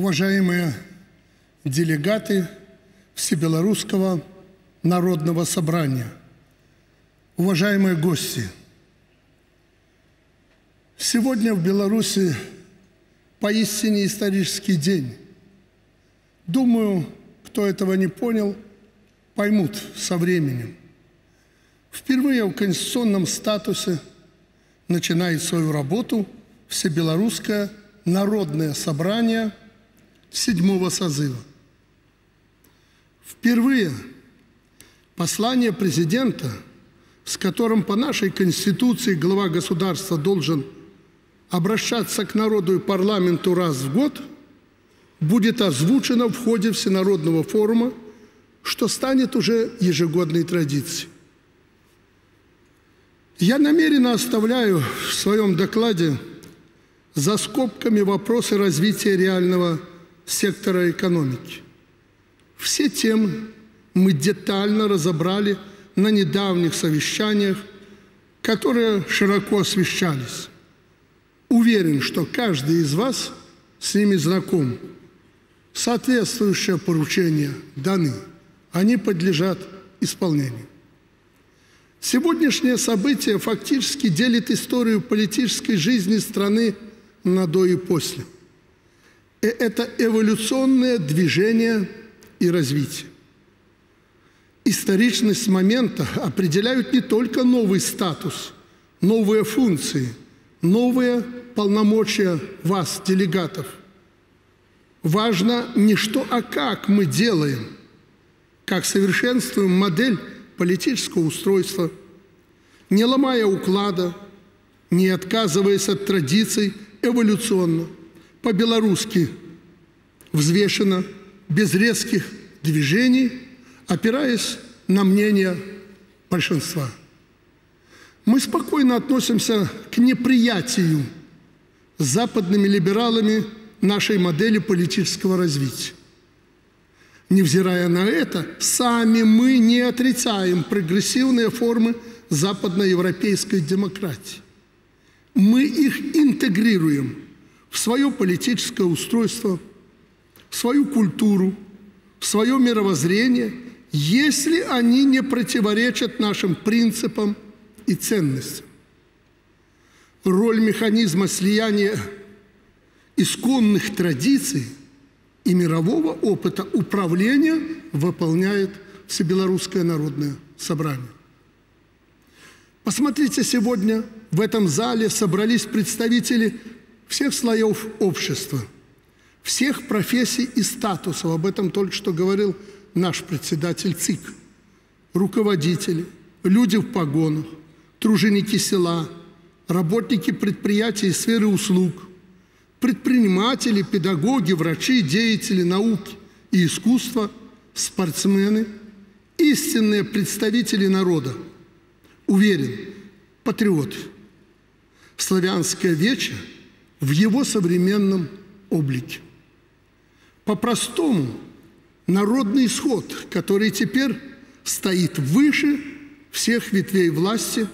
уважаемые делегаты Всебелорусского народного собрания, уважаемые гости, сегодня в Беларуси поистине исторический день. Думаю, кто этого не понял, поймут со временем. Впервые в конституционном статусе начинает свою работу Всебелорусское народное собрание седьмого созыва. Впервые послание президента, с которым по нашей Конституции глава государства должен обращаться к народу и парламенту раз в год, будет озвучено в ходе Всенародного форума, что станет уже ежегодной традицией. Я намеренно оставляю в своем докладе за скобками вопросы развития реального сектора экономики. Все темы мы детально разобрали на недавних совещаниях, которые широко освещались. Уверен, что каждый из вас с ними знаком. Соответствующие поручения даны, они подлежат исполнению. Сегодняшнее событие фактически делит историю политической жизни страны на до и после. И это эволюционное движение и развитие. Историчность момента определяют не только новый статус, новые функции, новые полномочия вас, делегатов. Важно не что, а как мы делаем, как совершенствуем модель политического устройства, не ломая уклада, не отказываясь от традиций эволюционно, по-белорусски, взвешенно, без резких движений – опираясь на мнение большинства. Мы спокойно относимся к неприятию западными либералами нашей модели политического развития. Невзирая на это, сами мы не отрицаем прогрессивные формы западноевропейской демократии. Мы их интегрируем в свое политическое устройство, в свою культуру, в свое мировоззрение – если они не противоречат нашим принципам и ценностям. Роль механизма слияния исконных традиций и мирового опыта управления выполняет Всебелорусское народное собрание. Посмотрите, сегодня в этом зале собрались представители всех слоев общества, всех профессий и статусов. Об этом только что говорил наш председатель ЦИК, руководители, люди в погонах, труженики села, работники предприятий и сферы услуг, предприниматели, педагоги, врачи, деятели науки и искусства, спортсмены, истинные представители народа, уверен, патриоты. Славянское вече в его современном облике. По-простому – народный исход, который теперь стоит выше всех ветвей власти,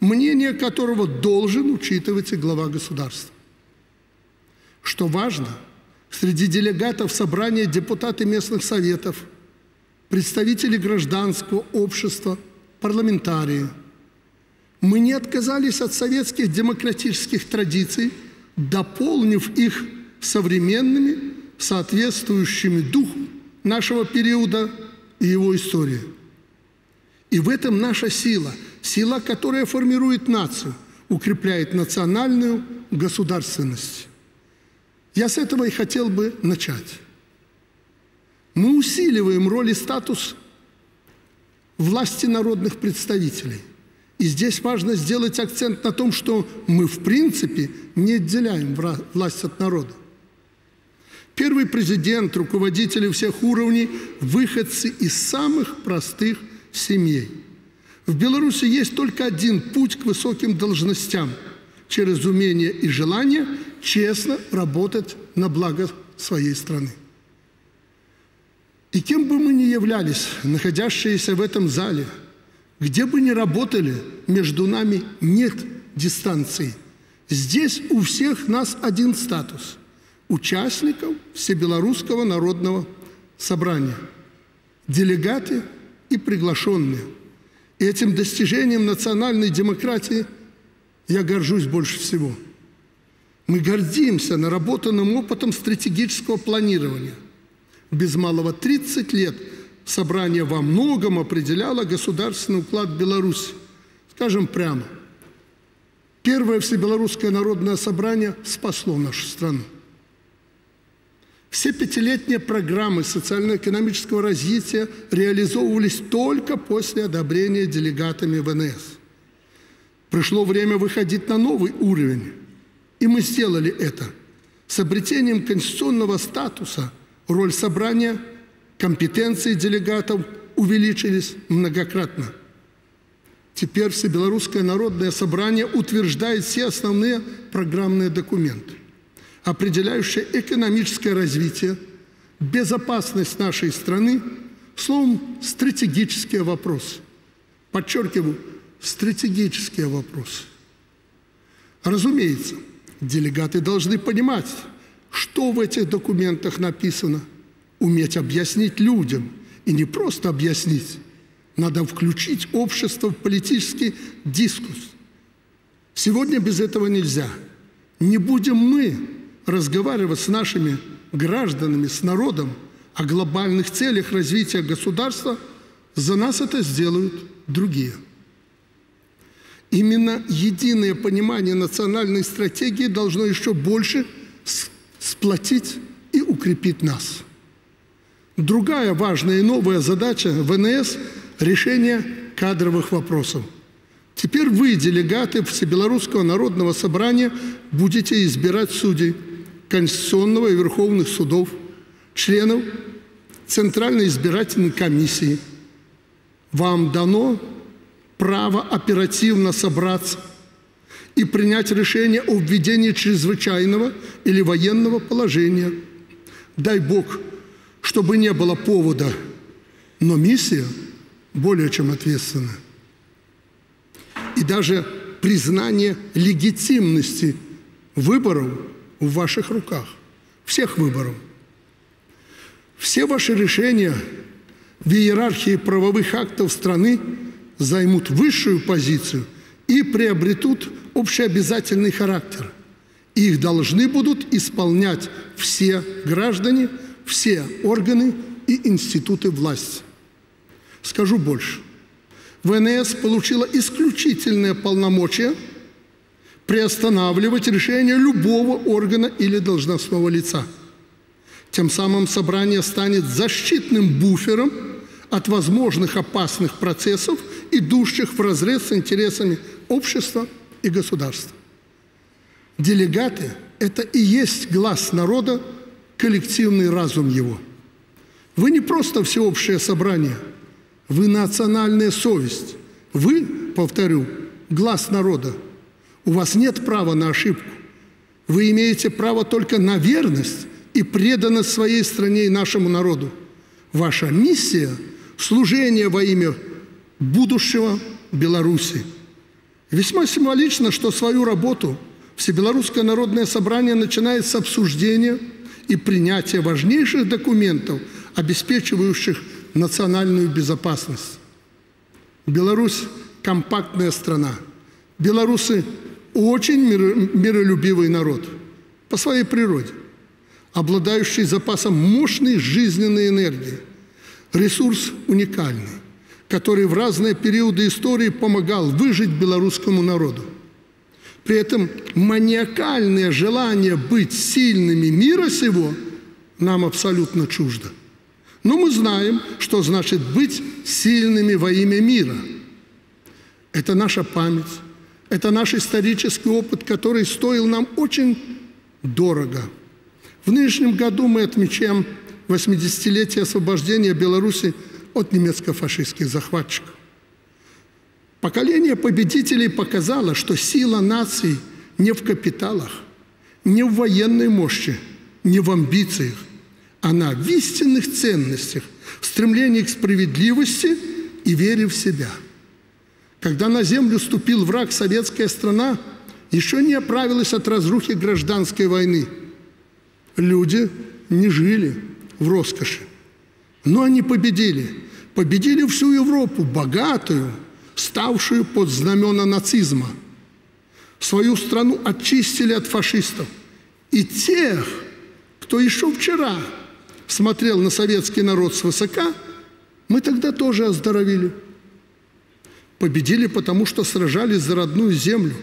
мнение которого должен учитывать и глава государства. Что важно, среди делегатов собрания депутаты местных советов, представители гражданского общества, парламентарии. Мы не отказались от советских демократических традиций, дополнив их современными, соответствующими духу нашего периода и его истории. И в этом наша сила, сила, которая формирует нацию, укрепляет национальную государственность. Я с этого и хотел бы начать. Мы усиливаем роль и статус власти народных представителей. И здесь важно сделать акцент на том, что мы в принципе не отделяем власть от народа. Первый президент, руководители всех уровней, выходцы из самых простых семей. В Беларуси есть только один путь к высоким должностям – через умение и желание честно работать на благо своей страны. И кем бы мы ни являлись, находящиеся в этом зале, где бы ни работали, между нами нет дистанции. Здесь у всех нас один статус – участников Всебелорусского народного собрания, делегаты и приглашенные. И этим достижением национальной демократии я горжусь больше всего. Мы гордимся наработанным опытом стратегического планирования. Без малого 30 лет собрание во многом определяло государственный уклад Беларуси. Скажем прямо, первое Всебелорусское народное собрание спасло нашу страну. Все пятилетние программы социально-экономического развития реализовывались только после одобрения делегатами ВНС. Пришло время выходить на новый уровень, и мы сделали это. С обретением конституционного статуса роль собрания, компетенции делегатов увеличились многократно. Теперь Всебелорусское народное собрание утверждает все основные программные документы определяющая экономическое развитие, безопасность нашей страны, словом, стратегические вопросы. Подчеркиваю, стратегические вопросы. Разумеется, делегаты должны понимать, что в этих документах написано, уметь объяснить людям, и не просто объяснить, надо включить общество в политический дискурс. Сегодня без этого нельзя. Не будем мы разговаривать с нашими гражданами, с народом о глобальных целях развития государства, за нас это сделают другие. Именно единое понимание национальной стратегии должно еще больше сплотить и укрепить нас. Другая важная и новая задача ВНС – решение кадровых вопросов. Теперь вы, делегаты Всебелорусского народного собрания, будете избирать судей – Конституционного и Верховных судов, членов Центральной избирательной комиссии. Вам дано право оперативно собраться и принять решение о введении чрезвычайного или военного положения. Дай Бог, чтобы не было повода, но миссия более чем ответственна. И даже признание легитимности выборов – в ваших руках, всех выборов. Все ваши решения в иерархии правовых актов страны займут высшую позицию и приобретут общеобязательный характер. Их должны будут исполнять все граждане, все органы и институты власти. Скажу больше. ВНС получила исключительное полномочия – приостанавливать решение любого органа или должностного лица. Тем самым собрание станет защитным буфером от возможных опасных процессов, идущих вразрез с интересами общества и государства. Делегаты – это и есть глаз народа, коллективный разум его. Вы не просто всеобщее собрание, вы национальная совесть. Вы, повторю, глаз народа – у вас нет права на ошибку. Вы имеете право только на верность и преданность своей стране и нашему народу. Ваша миссия – служение во имя будущего Беларуси. Весьма символично, что свою работу Всебелорусское народное собрание начинает с обсуждения и принятия важнейших документов, обеспечивающих национальную безопасность. Беларусь – компактная страна. Белорусы очень миролюбивый народ по своей природе, обладающий запасом мощной жизненной энергии, ресурс уникальный, который в разные периоды истории помогал выжить белорусскому народу. При этом маниакальное желание быть сильными мира сего нам абсолютно чуждо. Но мы знаем, что значит быть сильными во имя мира. Это наша память, это наш исторический опыт, который стоил нам очень дорого. В нынешнем году мы отмечаем 80-летие освобождения Беларуси от немецко-фашистских захватчиков. Поколение победителей показало, что сила нации не в капиталах, не в военной мощи, не в амбициях. Она в истинных ценностях, в стремлении к справедливости и вере в себя – когда на землю ступил враг, советская страна еще не оправилась от разрухи гражданской войны. люди не жили в роскоши. Но они победили. Победили всю Европу, богатую, ставшую под знамена нацизма. Свою страну очистили от фашистов. И тех, кто еще вчера смотрел на советский народ свысока, мы тогда тоже оздоровили. Победили, потому что сражались за родную землю,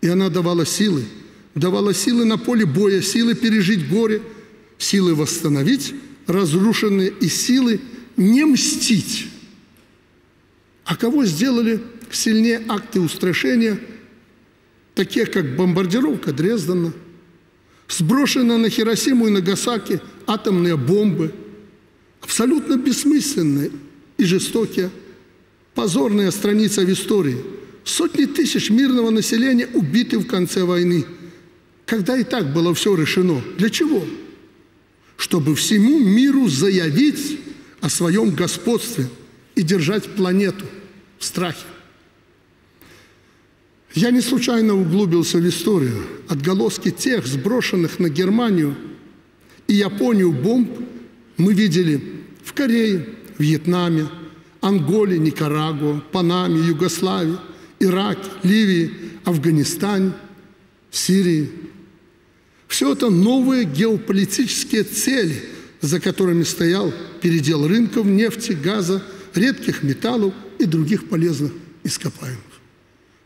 и она давала силы. Давала силы на поле боя, силы пережить горе, силы восстановить разрушенные и силы не мстить. А кого сделали сильнее акты устрашения, такие как бомбардировка Дрездена, сброшенные на Хиросиму и Нагасаки атомные бомбы, абсолютно бессмысленные и жестокие, позорная страница в истории, сотни тысяч мирного населения убиты в конце войны, когда и так было все решено. Для чего? Чтобы всему миру заявить о своем господстве и держать планету в страхе. Я не случайно углубился в историю. Отголоски тех, сброшенных на Германию и Японию бомб, мы видели в Корее, Вьетнаме, Анголе, Никарагуа, Панаме, Югославии, Ираке, Ливии, Афганистане, Сирии. Все это новые геополитические цели, за которыми стоял передел рынков нефти, газа, редких металлов и других полезных ископаемых.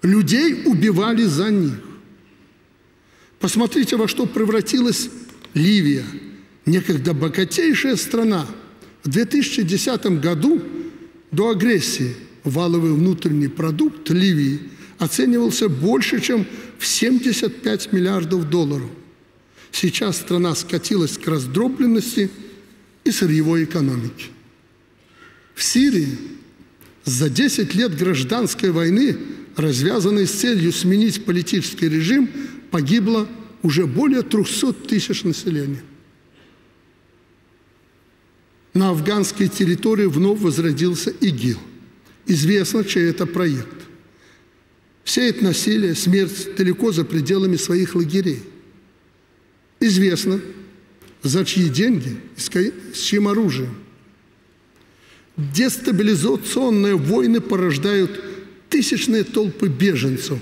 Людей убивали за них. Посмотрите, во что превратилась Ливия, некогда богатейшая страна. В 2010 году до агрессии валовый внутренний продукт Ливии оценивался больше, чем в 75 миллиардов долларов. Сейчас страна скатилась к раздробленности и сырьевой экономике. В Сирии за 10 лет гражданской войны, развязанной с целью сменить политический режим, погибло уже более 300 тысяч населения. На афганской территории вновь возродился ИГИЛ. Известно, чей это проект. Сеет насилие, смерть далеко за пределами своих лагерей. Известно, за чьи деньги и с чьим оружием. Дестабилизационные войны порождают тысячные толпы беженцев.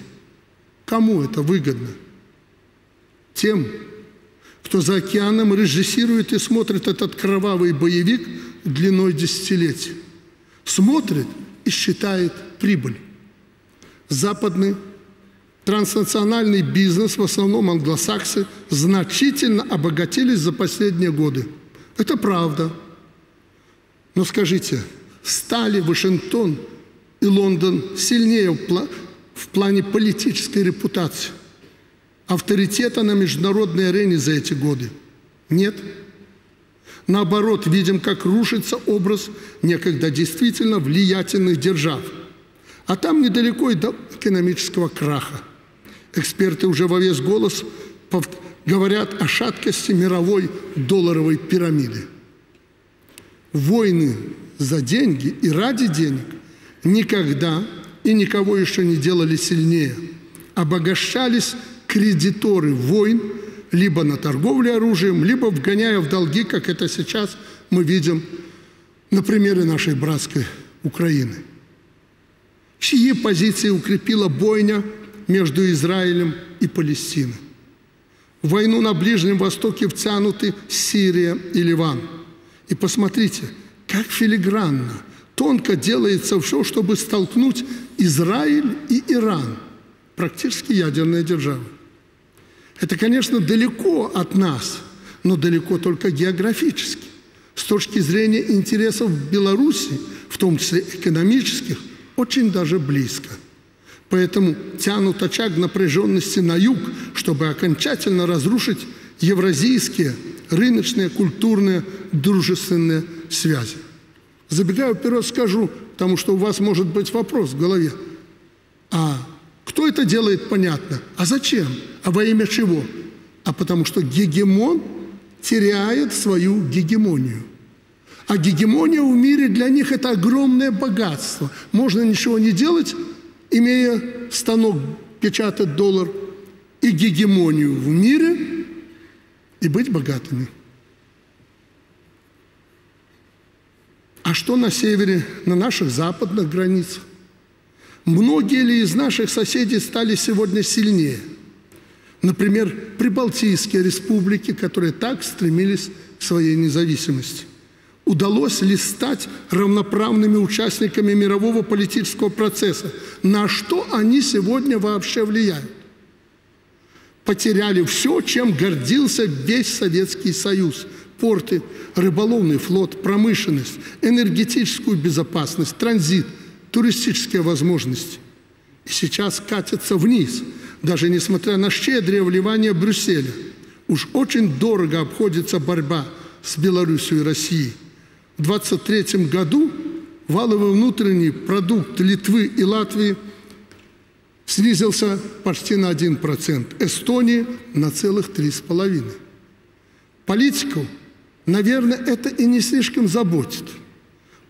Кому это выгодно? Тем, кто за океаном режиссирует и смотрит этот кровавый боевик длиной десятилетий. Смотрит и считает прибыль. Западный транснациональный бизнес, в основном англосаксы, значительно обогатились за последние годы. Это правда – но скажите, стали Вашингтон и Лондон сильнее в, пла в плане политической репутации, авторитета на международной арене за эти годы? Нет. Наоборот, видим, как рушится образ некогда действительно влиятельных держав. А там недалеко и до экономического краха. Эксперты уже во весь голос говорят о шаткости мировой долларовой пирамиды войны за деньги и ради денег никогда и никого еще не делали сильнее. Обогащались кредиторы войн либо на торговле оружием, либо вгоняя в долги, как это сейчас мы видим на примере нашей братской Украины. Чьи позиции укрепила бойня между Израилем и Палестиной? В войну на Ближнем Востоке втянуты Сирия и Ливан – и посмотрите, как филигранно, тонко делается все, чтобы столкнуть Израиль и Иран, практически ядерные державы. Это, конечно, далеко от нас, но далеко только географически. С точки зрения интересов Беларуси, в том числе экономических, очень даже близко. Поэтому тянут очаг напряженности на юг, чтобы окончательно разрушить евразийские рыночные, культурные, дружественные связи. Забегаю вперед, скажу, потому что у вас может быть вопрос в голове. А кто это делает, понятно. А зачем? А во имя чего? А потому что гегемон теряет свою гегемонию. А гегемония в мире для них – это огромное богатство. Можно ничего не делать, имея станок печатать доллар, и гегемонию в мире и быть богатыми. А что на севере, на наших западных границах? Многие ли из наших соседей стали сегодня сильнее? Например, Прибалтийские республики, которые так стремились к своей независимости. Удалось ли стать равноправными участниками мирового политического процесса? На что они сегодня вообще влияют? Потеряли все, чем гордился весь Советский Союз – порты, рыболовный флот, промышленность, энергетическую безопасность, транзит, туристические возможности. И сейчас катятся вниз, даже несмотря на щедрое вливание Брюсселя. Уж очень дорого обходится борьба с Белоруссией и Россией. В 2023 году валовый внутренний продукт Литвы и Латвии снизился почти на 1%, Эстонии на целых 3,5%. Политику Наверное, это и не слишком заботит.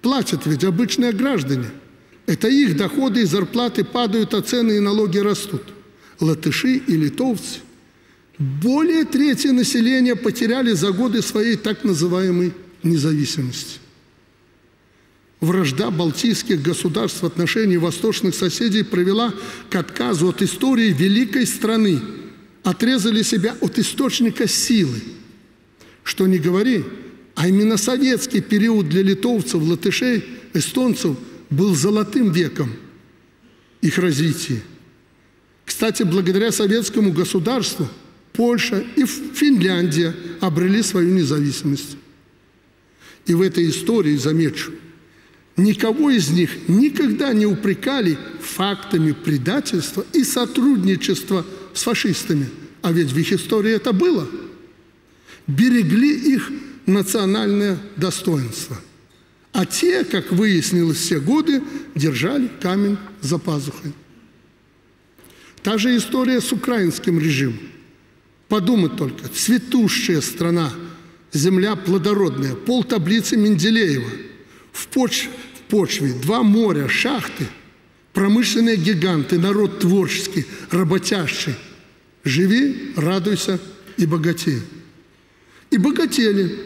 Платят ведь обычные граждане. Это их доходы и зарплаты падают, а цены и налоги растут. Латыши и литовцы. Более трети населения потеряли за годы своей так называемой независимости. Вражда балтийских государств в отношении восточных соседей привела к отказу от истории великой страны, отрезали себя от источника силы – что не говори, а именно советский период для литовцев, латышей, эстонцев был золотым веком их развития. Кстати, благодаря советскому государству Польша и Финляндия обрели свою независимость. И в этой истории, замечу, никого из них никогда не упрекали фактами предательства и сотрудничества с фашистами. А ведь в их истории это было – берегли их национальное достоинство. А те, как выяснилось все годы, держали камень за пазухой. Та же история с украинским режимом. Подумать только, цветущая страна, земля плодородная, пол таблицы Менделеева, в, поч в почве два моря, шахты, промышленные гиганты, народ творческий, работящий. Живи, радуйся и богатей и богатели,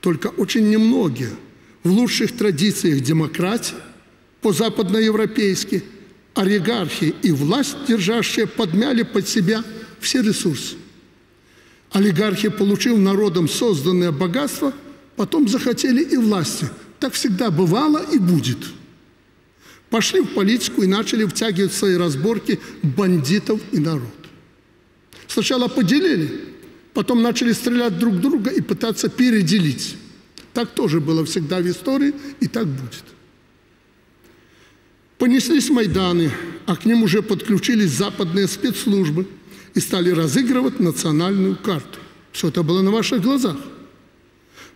только очень немногие, в лучших традициях демократии, по-западноевропейски, олигархи и власть держащие подмяли под себя все ресурсы. Олигархи, получив народом созданное богатство, потом захотели и власти. Так всегда бывало и будет. Пошли в политику и начали втягивать в свои разборки бандитов и народ. Сначала поделили, потом начали стрелять друг друга и пытаться переделить. Так тоже было всегда в истории, и так будет. Понеслись Майданы, а к ним уже подключились западные спецслужбы и стали разыгрывать национальную карту. Все это было на ваших глазах.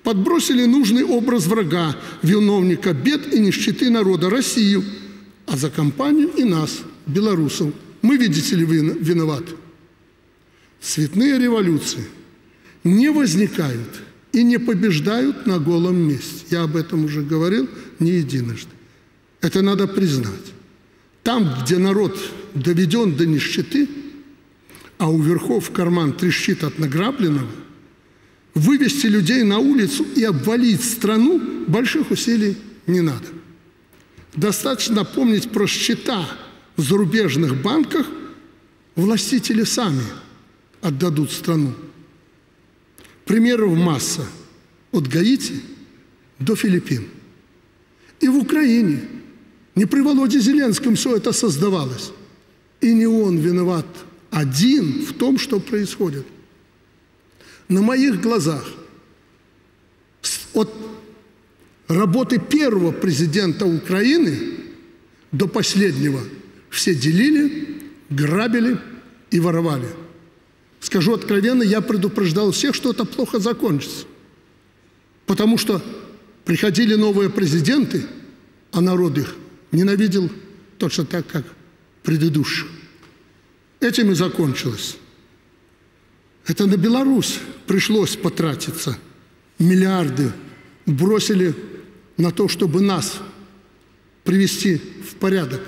Подбросили нужный образ врага, виновника бед и нищеты народа Россию, а за компанию и нас, белорусов. Мы, видите ли, виноваты. Цветные революции не возникают и не побеждают на голом месте. Я об этом уже говорил не единожды. Это надо признать. Там, где народ доведен до нищеты, а у верхов карман трещит от награбленного, вывести людей на улицу и обвалить страну больших усилий не надо. Достаточно помнить про счета в зарубежных банках, властители сами – отдадут страну. Примеров масса. От Гаити до Филиппин. И в Украине. Не при Володе Зеленском все это создавалось. И не он виноват один в том, что происходит. На моих глазах от работы первого президента Украины до последнего все делили, грабили и воровали – Скажу откровенно, я предупреждал всех, что это плохо закончится. Потому что приходили новые президенты, а народ их ненавидел точно так, как предыдущих. Этим и закончилось. Это на Беларусь пришлось потратиться. Миллиарды бросили на то, чтобы нас привести в порядок.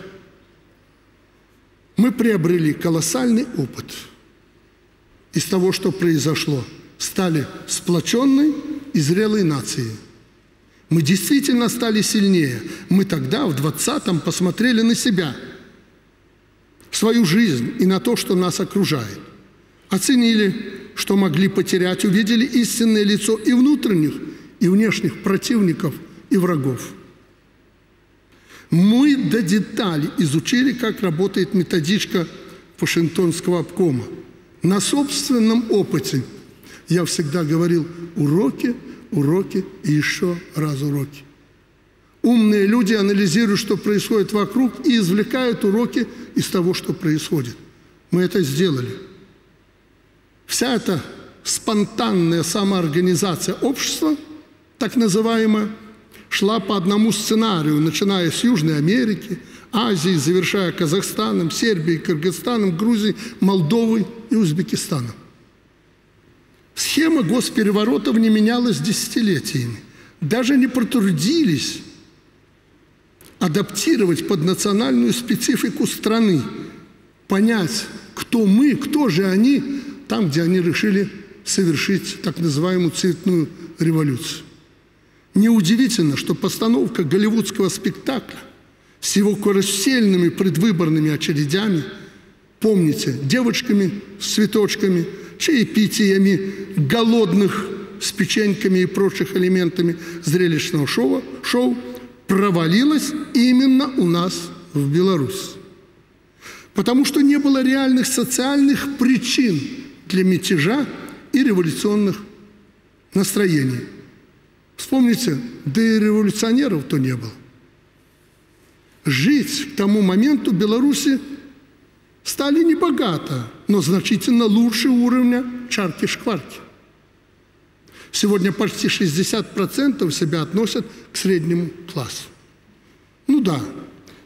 Мы приобрели колоссальный опыт – из того, что произошло стали сплоченной и зрелой нацией. Мы действительно стали сильнее. Мы тогда, в 20-м, посмотрели на себя, свою жизнь и на то, что нас окружает. Оценили, что могли потерять, увидели истинное лицо и внутренних, и внешних противников и врагов. Мы до деталей изучили, как работает методичка Вашингтонского обкома. На собственном опыте я всегда говорил уроки, уроки и еще раз уроки. Умные люди анализируют, что происходит вокруг, и извлекают уроки из того, что происходит. Мы это сделали. Вся эта спонтанная самоорганизация общества, так называемая, шла по одному сценарию, начиная с Южной Америки, Азии, завершая Казахстаном, Сербией, Кыргызстаном, Грузией, Молдовой и Узбекистаном. Схема госпереворотов не менялась десятилетиями. Даже не потрудились адаптировать под национальную специфику страны, понять, кто мы, кто же они, там, где они решили совершить так называемую цветную революцию. Неудивительно, что постановка голливудского спектакля с его карусельными предвыборными очередями, помните, девочками с цветочками, чаепитиями, голодных с печеньками и прочих элементами зрелищного шоу, шоу провалилась именно у нас в Беларуси. Потому что не было реальных социальных причин для мятежа и революционных настроений. Вспомните, да и революционеров-то не было. Жить к тому моменту Беларуси стали небогато, но значительно лучше уровня чарки-шкварки. Сегодня почти 60% себя относят к среднему классу. Ну да,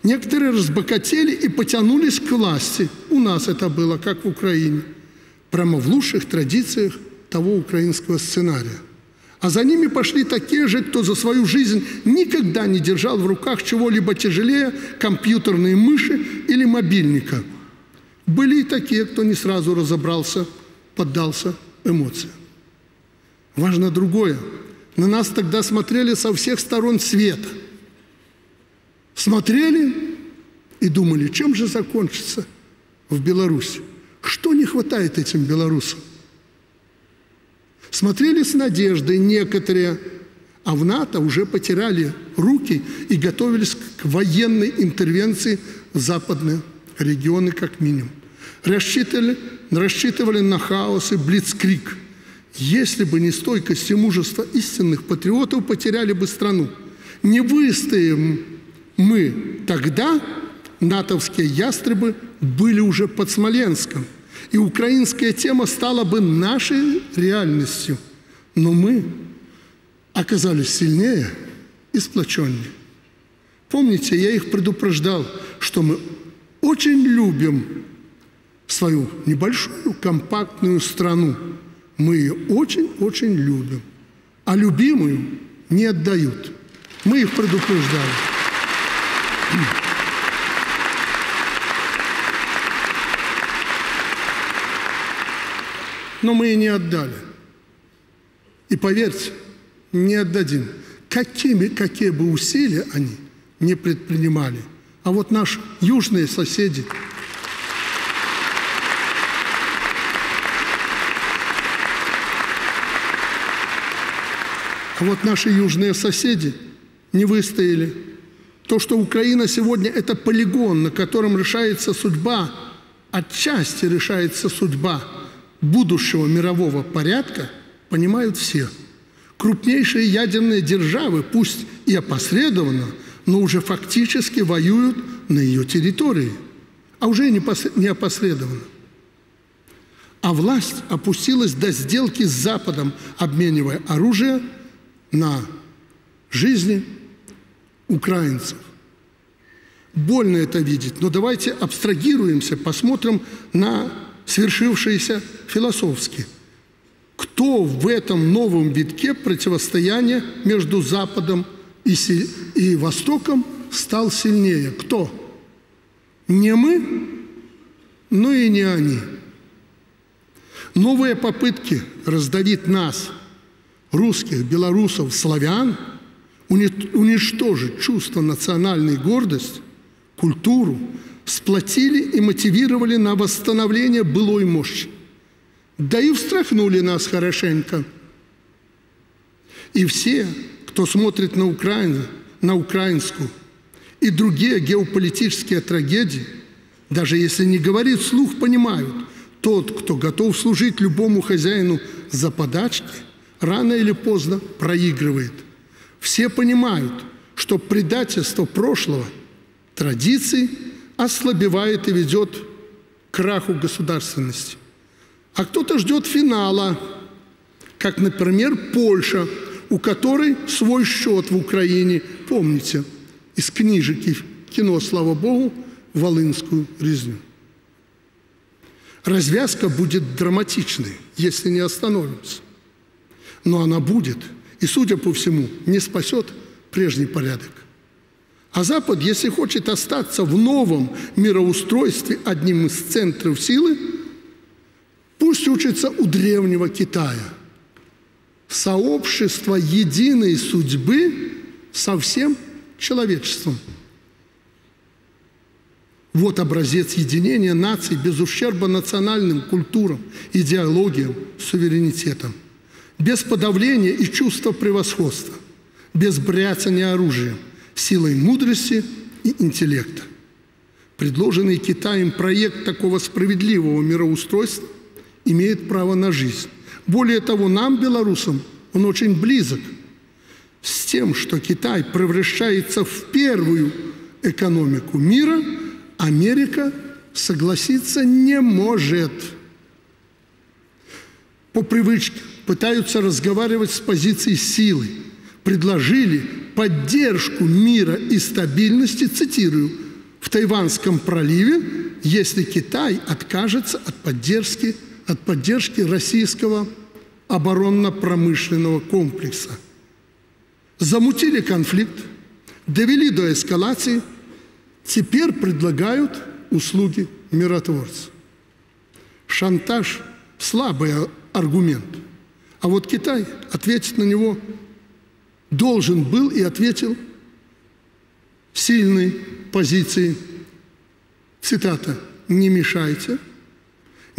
некоторые разбогатели и потянулись к власти. У нас это было, как в Украине, прямо в лучших традициях того украинского сценария. А за ними пошли такие же, кто за свою жизнь никогда не держал в руках чего-либо тяжелее компьютерной мыши или мобильника. Были и такие, кто не сразу разобрался, поддался эмоциям. Важно другое. На нас тогда смотрели со всех сторон света. Смотрели и думали, чем же закончится в Беларуси. Что не хватает этим белорусам? Смотрели с надеждой некоторые, а в НАТО уже потеряли руки и готовились к военной интервенции в западные регионы как минимум. Рассчитывали, рассчитывали на хаос и блицкрик. Если бы не стойкость и мужество истинных патриотов, потеряли бы страну. Не выстоим мы тогда, натовские ястребы были уже под Смоленском – и украинская тема стала бы нашей реальностью. Но мы оказались сильнее и сплоченнее. Помните, я их предупреждал, что мы очень любим свою небольшую компактную страну. Мы ее очень-очень любим. А любимую не отдают. Мы их предупреждали. Но мы и не отдали. И поверьте, не отдадим. Какими, какие бы усилия они не предпринимали. А вот наши южные соседи, А вот наши южные соседи не выстояли. То, что Украина сегодня – это полигон, на котором решается судьба, отчасти решается судьба – будущего мирового порядка понимают все. Крупнейшие ядерные державы, пусть и опосредованно, но уже фактически воюют на ее территории, а уже не опосредованно. А власть опустилась до сделки с Западом, обменивая оружие на жизни украинцев. Больно это видеть, но давайте абстрагируемся, посмотрим на свершившееся философски. Кто в этом новом витке противостояния между Западом и, и Востоком стал сильнее? Кто? Не мы, но и не они. Новые попытки раздавить нас, русских, белорусов, славян, уничтожить чувство национальной гордости, культуру, сплотили и мотивировали на восстановление былой мощи. Да и встряхнули нас хорошенько. И все, кто смотрит на Украину, на украинскую и другие геополитические трагедии, даже если не говорит вслух, понимают, тот, кто готов служить любому хозяину за подачки, рано или поздно проигрывает. Все понимают, что предательство прошлого, традиций ослабевает и ведет к краху государственности. А кто-то ждет финала, как, например, Польша, у которой свой счет в Украине, помните, из книжек и кино, слава Богу, Волынскую резню. Развязка будет драматичной, если не остановимся. Но она будет, и, судя по всему, не спасет прежний порядок. А Запад, если хочет остаться в новом мироустройстве одним из центров силы, пусть учится у древнего Китая. Сообщество единой судьбы со всем человечеством. Вот образец единения наций без ущерба национальным культурам, идеологиям, суверенитетам. Без подавления и чувства превосходства. Без бряцания оружием – силой мудрости и интеллекта. Предложенный Китаем проект такого справедливого мироустройства имеет право на жизнь. Более того, нам, белорусам, он очень близок с тем, что Китай превращается в первую экономику мира, Америка согласиться не может. По привычке пытаются разговаривать с позиции силы, предложили поддержку мира и стабильности, цитирую, в Тайванском проливе, если Китай откажется от поддержки, от поддержки российского оборонно-промышленного комплекса. Замутили конфликт, довели до эскалации, теперь предлагают услуги миротворца. Шантаж – слабый аргумент. А вот Китай ответит на него должен был и ответил сильной позиции. Цитата. «Не мешайте,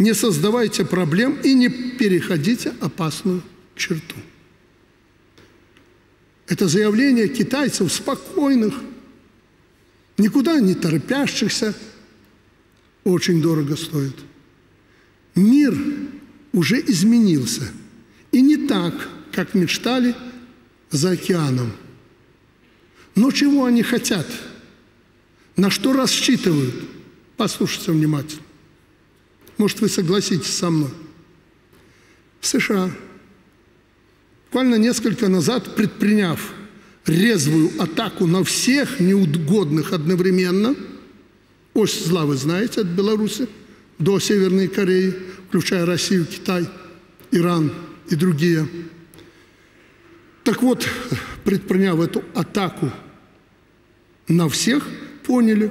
не создавайте проблем и не переходите опасную черту». Это заявление китайцев спокойных, никуда не торопящихся, очень дорого стоит. Мир уже изменился. И не так, как мечтали – за океаном. Но чего они хотят? На что рассчитывают? Послушайте внимательно. Может, вы согласитесь со мной. США, буквально несколько назад предприняв резвую атаку на всех неугодных одновременно, ось зла вы знаете от Беларуси до Северной Кореи, включая Россию, Китай, Иран и другие – так вот, предприняв эту атаку на всех, поняли,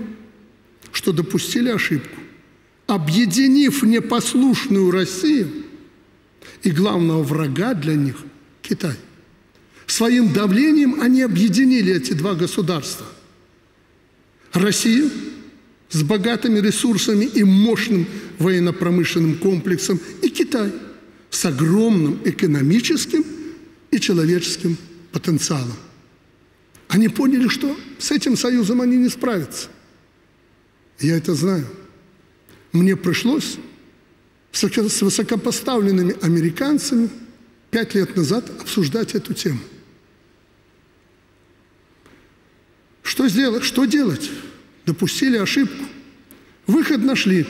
что допустили ошибку. Объединив непослушную Россию и главного врага для них – Китай. Своим давлением они объединили эти два государства. Россию с богатыми ресурсами и мощным военно-промышленным комплексом и Китай с огромным экономическим и человеческим потенциалом. Они поняли, что с этим союзом они не справятся. Я это знаю. Мне пришлось с высокопоставленными американцами пять лет назад обсуждать эту тему. Что сделать? Что делать? Допустили ошибку. Выход нашли.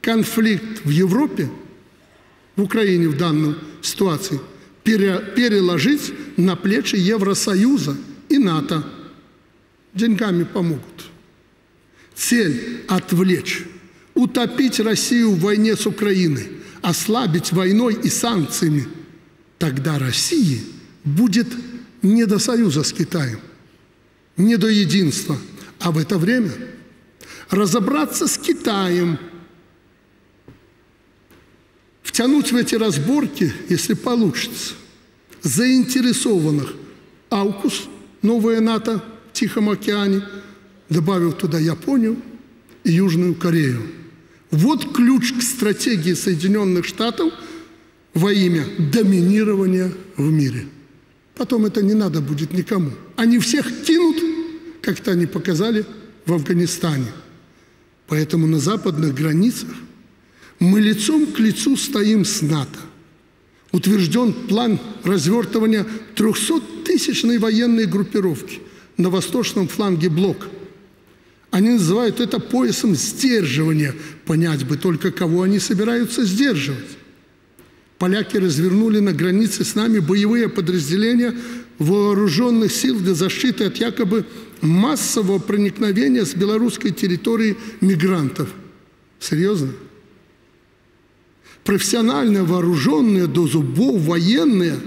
Конфликт в Европе, в Украине в данной ситуации – переложить на плечи Евросоюза и НАТО. Деньгами помогут. Цель – отвлечь, утопить Россию в войне с Украиной, ослабить войной и санкциями. Тогда России будет не до союза с Китаем, не до единства, а в это время разобраться с Китаем – втянуть в эти разборки, если получится, заинтересованных Аукус, новая НАТО в Тихом океане, добавил туда Японию и Южную Корею. Вот ключ к стратегии Соединенных Штатов во имя доминирования в мире. Потом это не надо будет никому. Они всех кинут, как-то они показали в Афганистане. Поэтому на западных границах мы лицом к лицу стоим с НАТО. Утвержден план развертывания 300-тысячной военной группировки на восточном фланге блока. Они называют это поясом сдерживания. Понять бы только, кого они собираются сдерживать. Поляки развернули на границе с нами боевые подразделения вооруженных сил для защиты от якобы массового проникновения с белорусской территории мигрантов. Серьезно? Профессионально вооруженные до зубов военные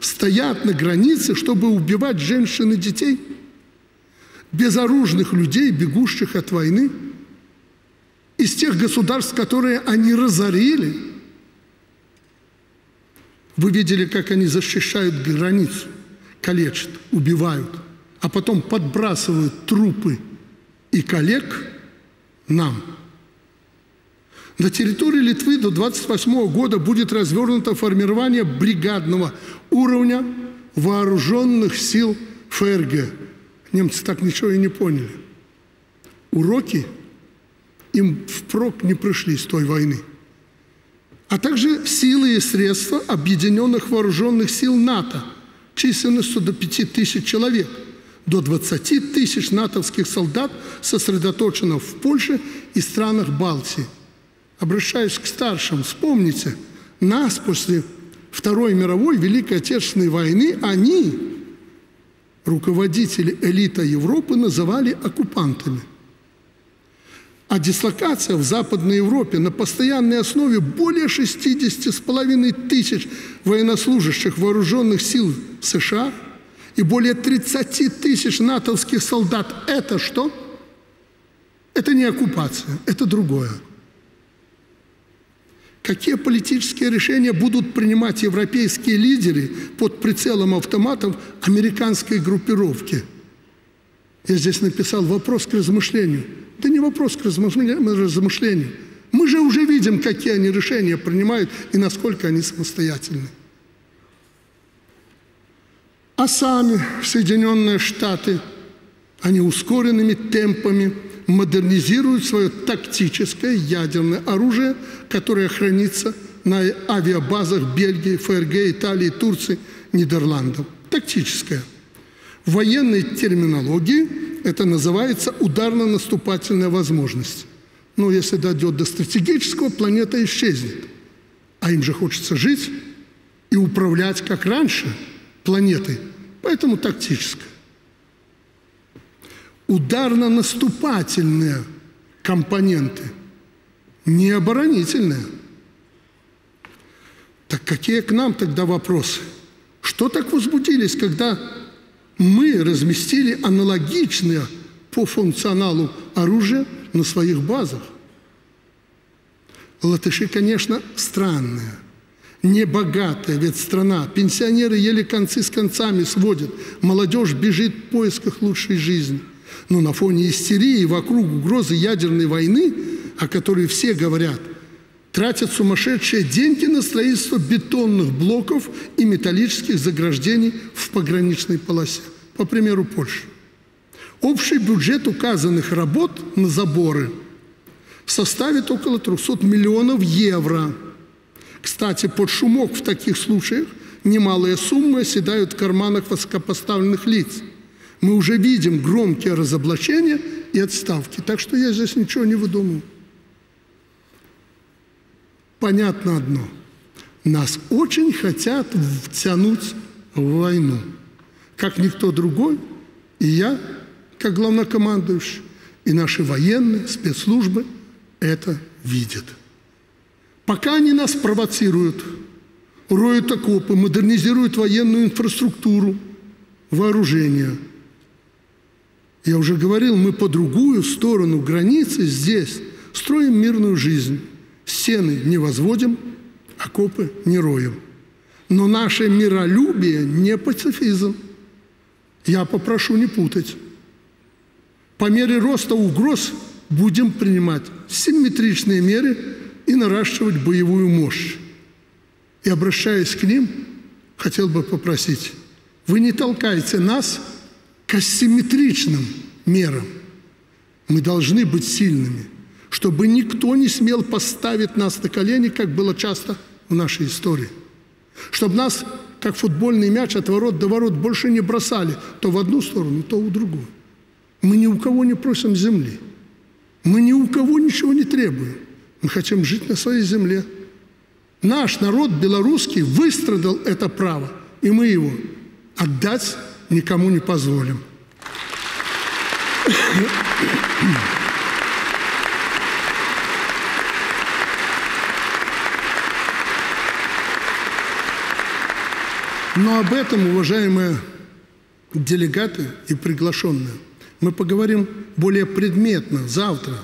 стоят на границе, чтобы убивать женщин и детей? Безоружных людей, бегущих от войны? Из тех государств, которые они разорили? Вы видели, как они защищают границу, калечат, убивают – а потом подбрасывают трупы и коллег нам. На территории Литвы до 28 года будет развернуто формирование бригадного уровня вооруженных сил ФРГ. Немцы так ничего и не поняли. Уроки им впрок не пришли с той войны. А также силы и средства объединенных вооруженных сил НАТО численностью до 5000 человек – до 20 тысяч натовских солдат сосредоточено в Польше и странах Балтии. Обращаюсь к старшим, вспомните, нас после Второй мировой Великой Отечественной войны они, руководители элита Европы, называли оккупантами. А дислокация в Западной Европе на постоянной основе более 60,5 тысяч военнослужащих вооруженных сил США – и более 30 тысяч натовских солдат. Это что? Это не оккупация, это другое. Какие политические решения будут принимать европейские лидеры под прицелом автоматов американской группировки? Я здесь написал вопрос к размышлению. Да не вопрос к размышлению. Мы же уже видим, какие они решения принимают и насколько они самостоятельны а сами Соединенные Штаты, они ускоренными темпами модернизируют свое тактическое ядерное оружие, которое хранится на авиабазах Бельгии, ФРГ, Италии, Турции, Нидерландов. Тактическое. В военной терминологии это называется ударно-наступательная возможность. Но если дойдет до стратегического, планета исчезнет. А им же хочется жить и управлять как раньше – планеты, поэтому тактическая. Ударно-наступательные компоненты, не оборонительные. Так какие к нам тогда вопросы? Что так возбудились, когда мы разместили аналогичное по функционалу оружие на своих базах? Латыши, конечно, странные – небогатая ведь страна. Пенсионеры еле концы с концами сводят. Молодежь бежит в поисках лучшей жизни. Но на фоне истерии вокруг угрозы ядерной войны, о которой все говорят, тратят сумасшедшие деньги на строительство бетонных блоков и металлических заграждений в пограничной полосе, по примеру Польши. Общий бюджет указанных работ на заборы составит около 300 миллионов евро – кстати, под шумок в таких случаях немалые суммы оседают в карманах высокопоставленных лиц. Мы уже видим громкие разоблачения и отставки, так что я здесь ничего не выдумываю. Понятно одно. Нас очень хотят втянуть в войну. Как никто другой, и я, как главнокомандующий, и наши военные спецслужбы это видят. Пока они нас провоцируют, роют окопы, модернизируют военную инфраструктуру, вооружение. Я уже говорил, мы по другую сторону границы здесь строим мирную жизнь. Стены не возводим, окопы не роем. Но наше миролюбие не пацифизм. Я попрошу не путать. По мере роста угроз будем принимать симметричные меры и наращивать боевую мощь. И обращаясь к ним, хотел бы попросить, вы не толкайте нас к асимметричным мерам. Мы должны быть сильными, чтобы никто не смел поставить нас на колени, как было часто в нашей истории. Чтобы нас, как футбольный мяч, от ворот до ворот больше не бросали то в одну сторону, то в другую. Мы ни у кого не просим земли. Мы ни у кого ничего не требуем. Мы хотим жить на своей земле. Наш народ белорусский выстрадал это право, и мы его отдать никому не позволим. Но об этом, уважаемые делегаты и приглашенные, мы поговорим более предметно завтра,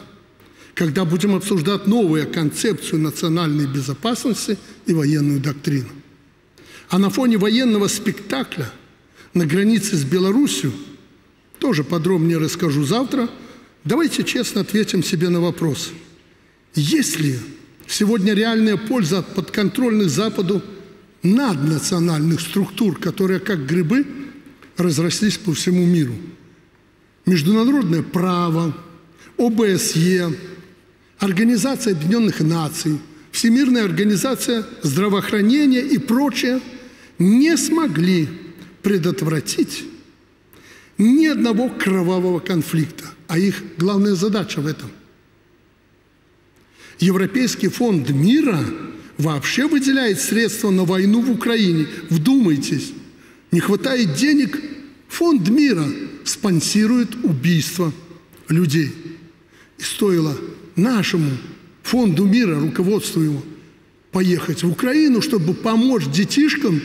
когда будем обсуждать новую концепцию национальной безопасности и военную доктрину. А на фоне военного спектакля на границе с Беларусью, тоже подробнее расскажу завтра, давайте честно ответим себе на вопрос. Есть ли сегодня реальная польза от подконтрольных Западу наднациональных структур, которые как грибы разрослись по всему миру. Международное право, ОБСЕ, Организация Объединенных Наций, Всемирная организация здравоохранения и прочее не смогли предотвратить ни одного кровавого конфликта, а их главная задача в этом. Европейский фонд мира – вообще выделяет средства на войну в Украине. Вдумайтесь, не хватает денег, фонд мира спонсирует убийство людей. И стоило нашему фонду мира, руководству его, поехать в Украину, чтобы помочь детишкам,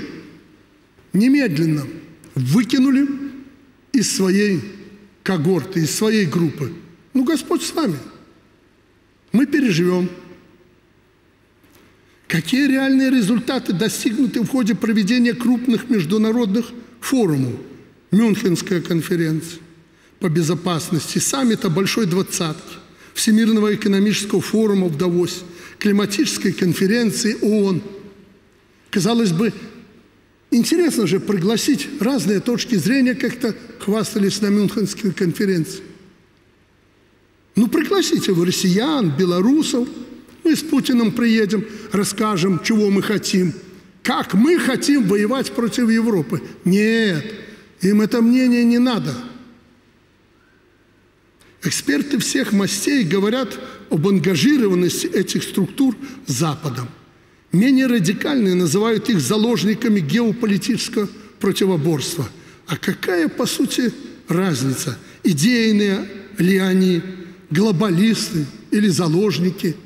немедленно выкинули из своей когорты, из своей группы. Ну, Господь с вами. Мы переживем. Какие реальные результаты достигнуты в ходе проведения крупных международных форумов? Мюнхенская конференция по безопасности, саммита Большой Двадцатки, Всемирного экономического форума в Давосе, климатической конференции ООН. Казалось бы, интересно же пригласить разные точки зрения, как-то хвастались на Мюнхенской конференции. Ну, пригласите вы россиян, белорусов – мы с Путиным приедем, расскажем, чего мы хотим. Как мы хотим воевать против Европы. Нет, им это мнение не надо. Эксперты всех мастей говорят об ангажированности этих структур Западом. Менее радикальные называют их заложниками геополитического противоборства. А какая, по сути, разница, идейные ли они, глобалисты или заложники –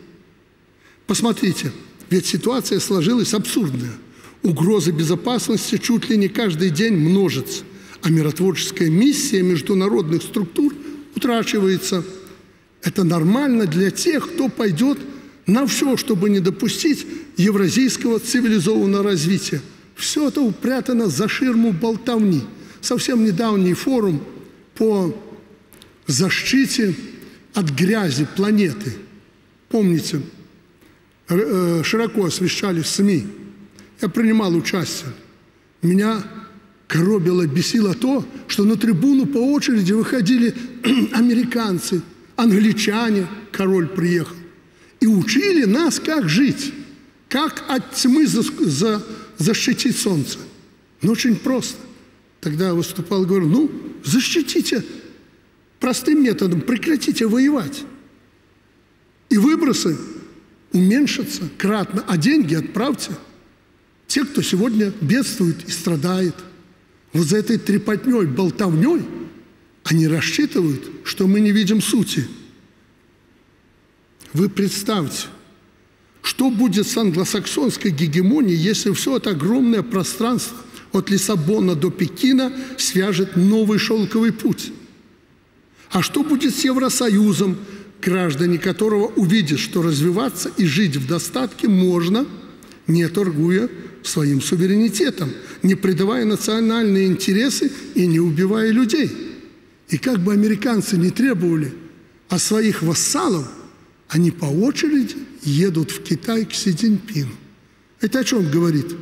Посмотрите, ведь ситуация сложилась абсурдная. Угрозы безопасности чуть ли не каждый день множатся, а миротворческая миссия международных структур утрачивается. Это нормально для тех, кто пойдет на все, чтобы не допустить евразийского цивилизованного развития. Все это упрятано за ширму болтовни. Совсем недавний форум по защите от грязи планеты. Помните, Э, широко освещали в СМИ. Я принимал участие. Меня коробило, бесило то, что на трибуну по очереди выходили американцы, англичане, король приехал, и учили нас, как жить, как от тьмы за, за, защитить солнце. Ну, очень просто. Тогда выступал и говорю, ну, защитите простым методом, прекратите воевать. И выбросы уменьшится кратно, а деньги отправьте те, кто сегодня бедствует и страдает. Вот за этой трепотней, болтовней они рассчитывают, что мы не видим сути. Вы представьте, что будет с англосаксонской гегемонией, если все это огромное пространство от Лиссабона до Пекина свяжет новый шелковый путь? А что будет с Евросоюзом, граждане которого увидят, что развиваться и жить в достатке можно, не торгуя своим суверенитетом, не предавая национальные интересы и не убивая людей. И как бы американцы не требовали от своих вассалов, они по очереди едут в Китай к Си Цзиньпину. Это о чем говорит?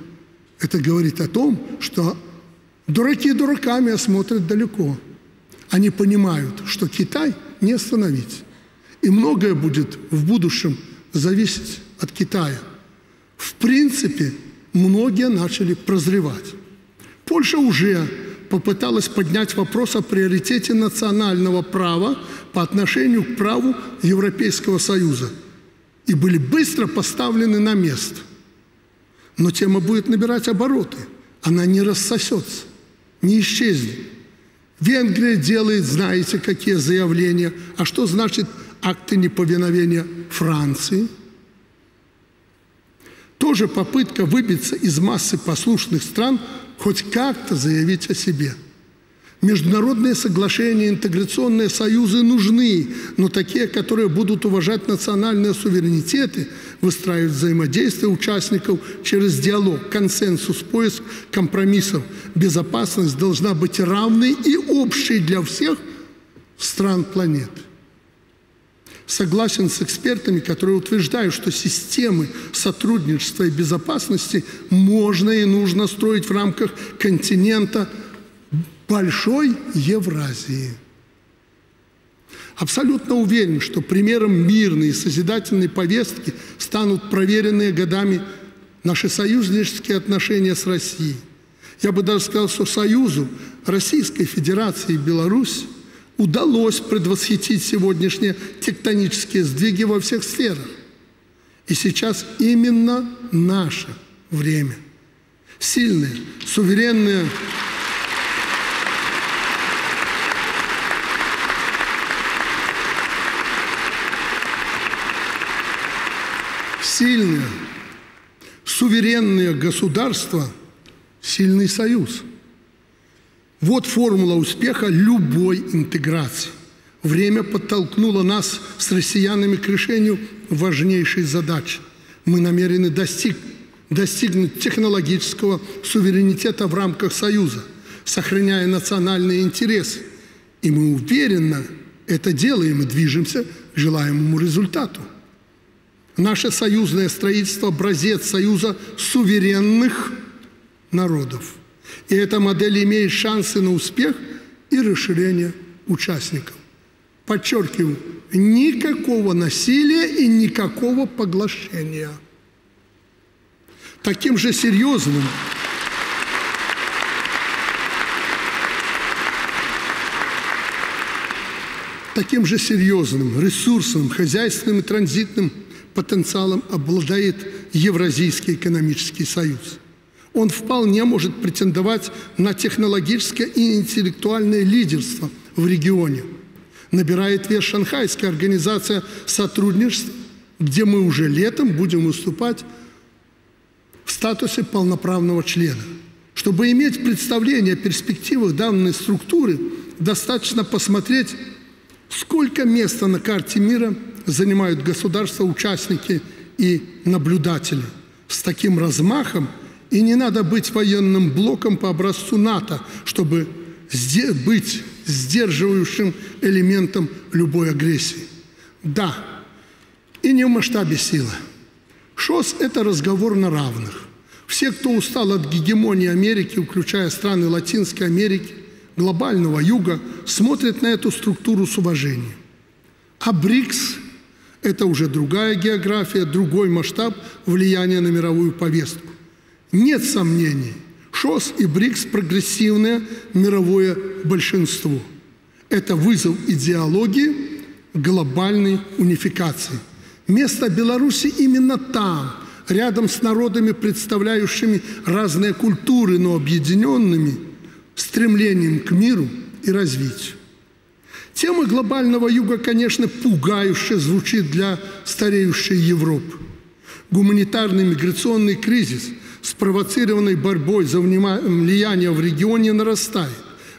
Это говорит о том, что дураки дураками осмотрят далеко. Они понимают, что Китай не остановить. И многое будет в будущем зависеть от Китая. В принципе, многие начали прозревать. Польша уже попыталась поднять вопрос о приоритете национального права по отношению к праву Европейского Союза и были быстро поставлены на место. Но тема будет набирать обороты, она не рассосется, не исчезнет. Венгрия делает, знаете, какие заявления. А что значит акты неповиновения Франции? Тоже попытка выбиться из массы послушных стран, хоть как-то заявить о себе – Международные соглашения, интеграционные союзы нужны, но такие, которые будут уважать национальные суверенитеты, выстраивать взаимодействие участников через диалог, консенсус, поиск компромиссов. Безопасность должна быть равной и общей для всех стран планеты. Согласен с экспертами, которые утверждают, что системы сотрудничества и безопасности можно и нужно строить в рамках континента – большой Евразии. Абсолютно уверен, что примером мирной и созидательной повестки станут проверенные годами наши союзнические отношения с Россией. Я бы даже сказал, что Союзу Российской Федерации и Беларусь удалось предвосхитить сегодняшние тектонические сдвиги во всех сферах. И сейчас именно наше время. Сильные, суверенные сильное, суверенное государство – сильный союз. Вот формула успеха любой интеграции. Время подтолкнуло нас с россиянами к решению важнейшей задачи. Мы намерены достиг, достигнуть технологического суверенитета в рамках Союза, сохраняя национальные интересы. И мы уверенно это делаем и движемся к желаемому результату. Наше союзное строительство – образец союза суверенных народов. И эта модель имеет шансы на успех и расширение участников. Подчеркиваю, никакого насилия и никакого поглощения. Таким же серьезным таким же серьезным, ресурсным, хозяйственным и транзитным потенциалом обладает Евразийский экономический союз. Он вполне может претендовать на технологическое и интеллектуальное лидерство в регионе. Набирает вес Шанхайская организация сотрудничества, где мы уже летом будем выступать в статусе полноправного члена. Чтобы иметь представление о перспективах данной структуры, достаточно посмотреть, сколько места на карте мира – занимают государства, участники и наблюдатели. С таким размахом и не надо быть военным блоком по образцу НАТО, чтобы быть сдерживающим элементом любой агрессии. Да, и не в масштабе силы. ШОС – это разговор на равных. Все, кто устал от гегемонии Америки, включая страны Латинской Америки, глобального юга, смотрят на эту структуру с уважением. А БРИКС это уже другая география, другой масштаб влияния на мировую повестку. Нет сомнений, ШОС и БРИКС – прогрессивное мировое большинство. Это вызов идеологии глобальной унификации. Место Беларуси именно там, рядом с народами, представляющими разные культуры, но объединенными стремлением к миру и развитию. Тема глобального юга, конечно, пугающе звучит для стареющей Европы. Гуманитарный миграционный кризис, спровоцированный борьбой за влияние в регионе, нарастает.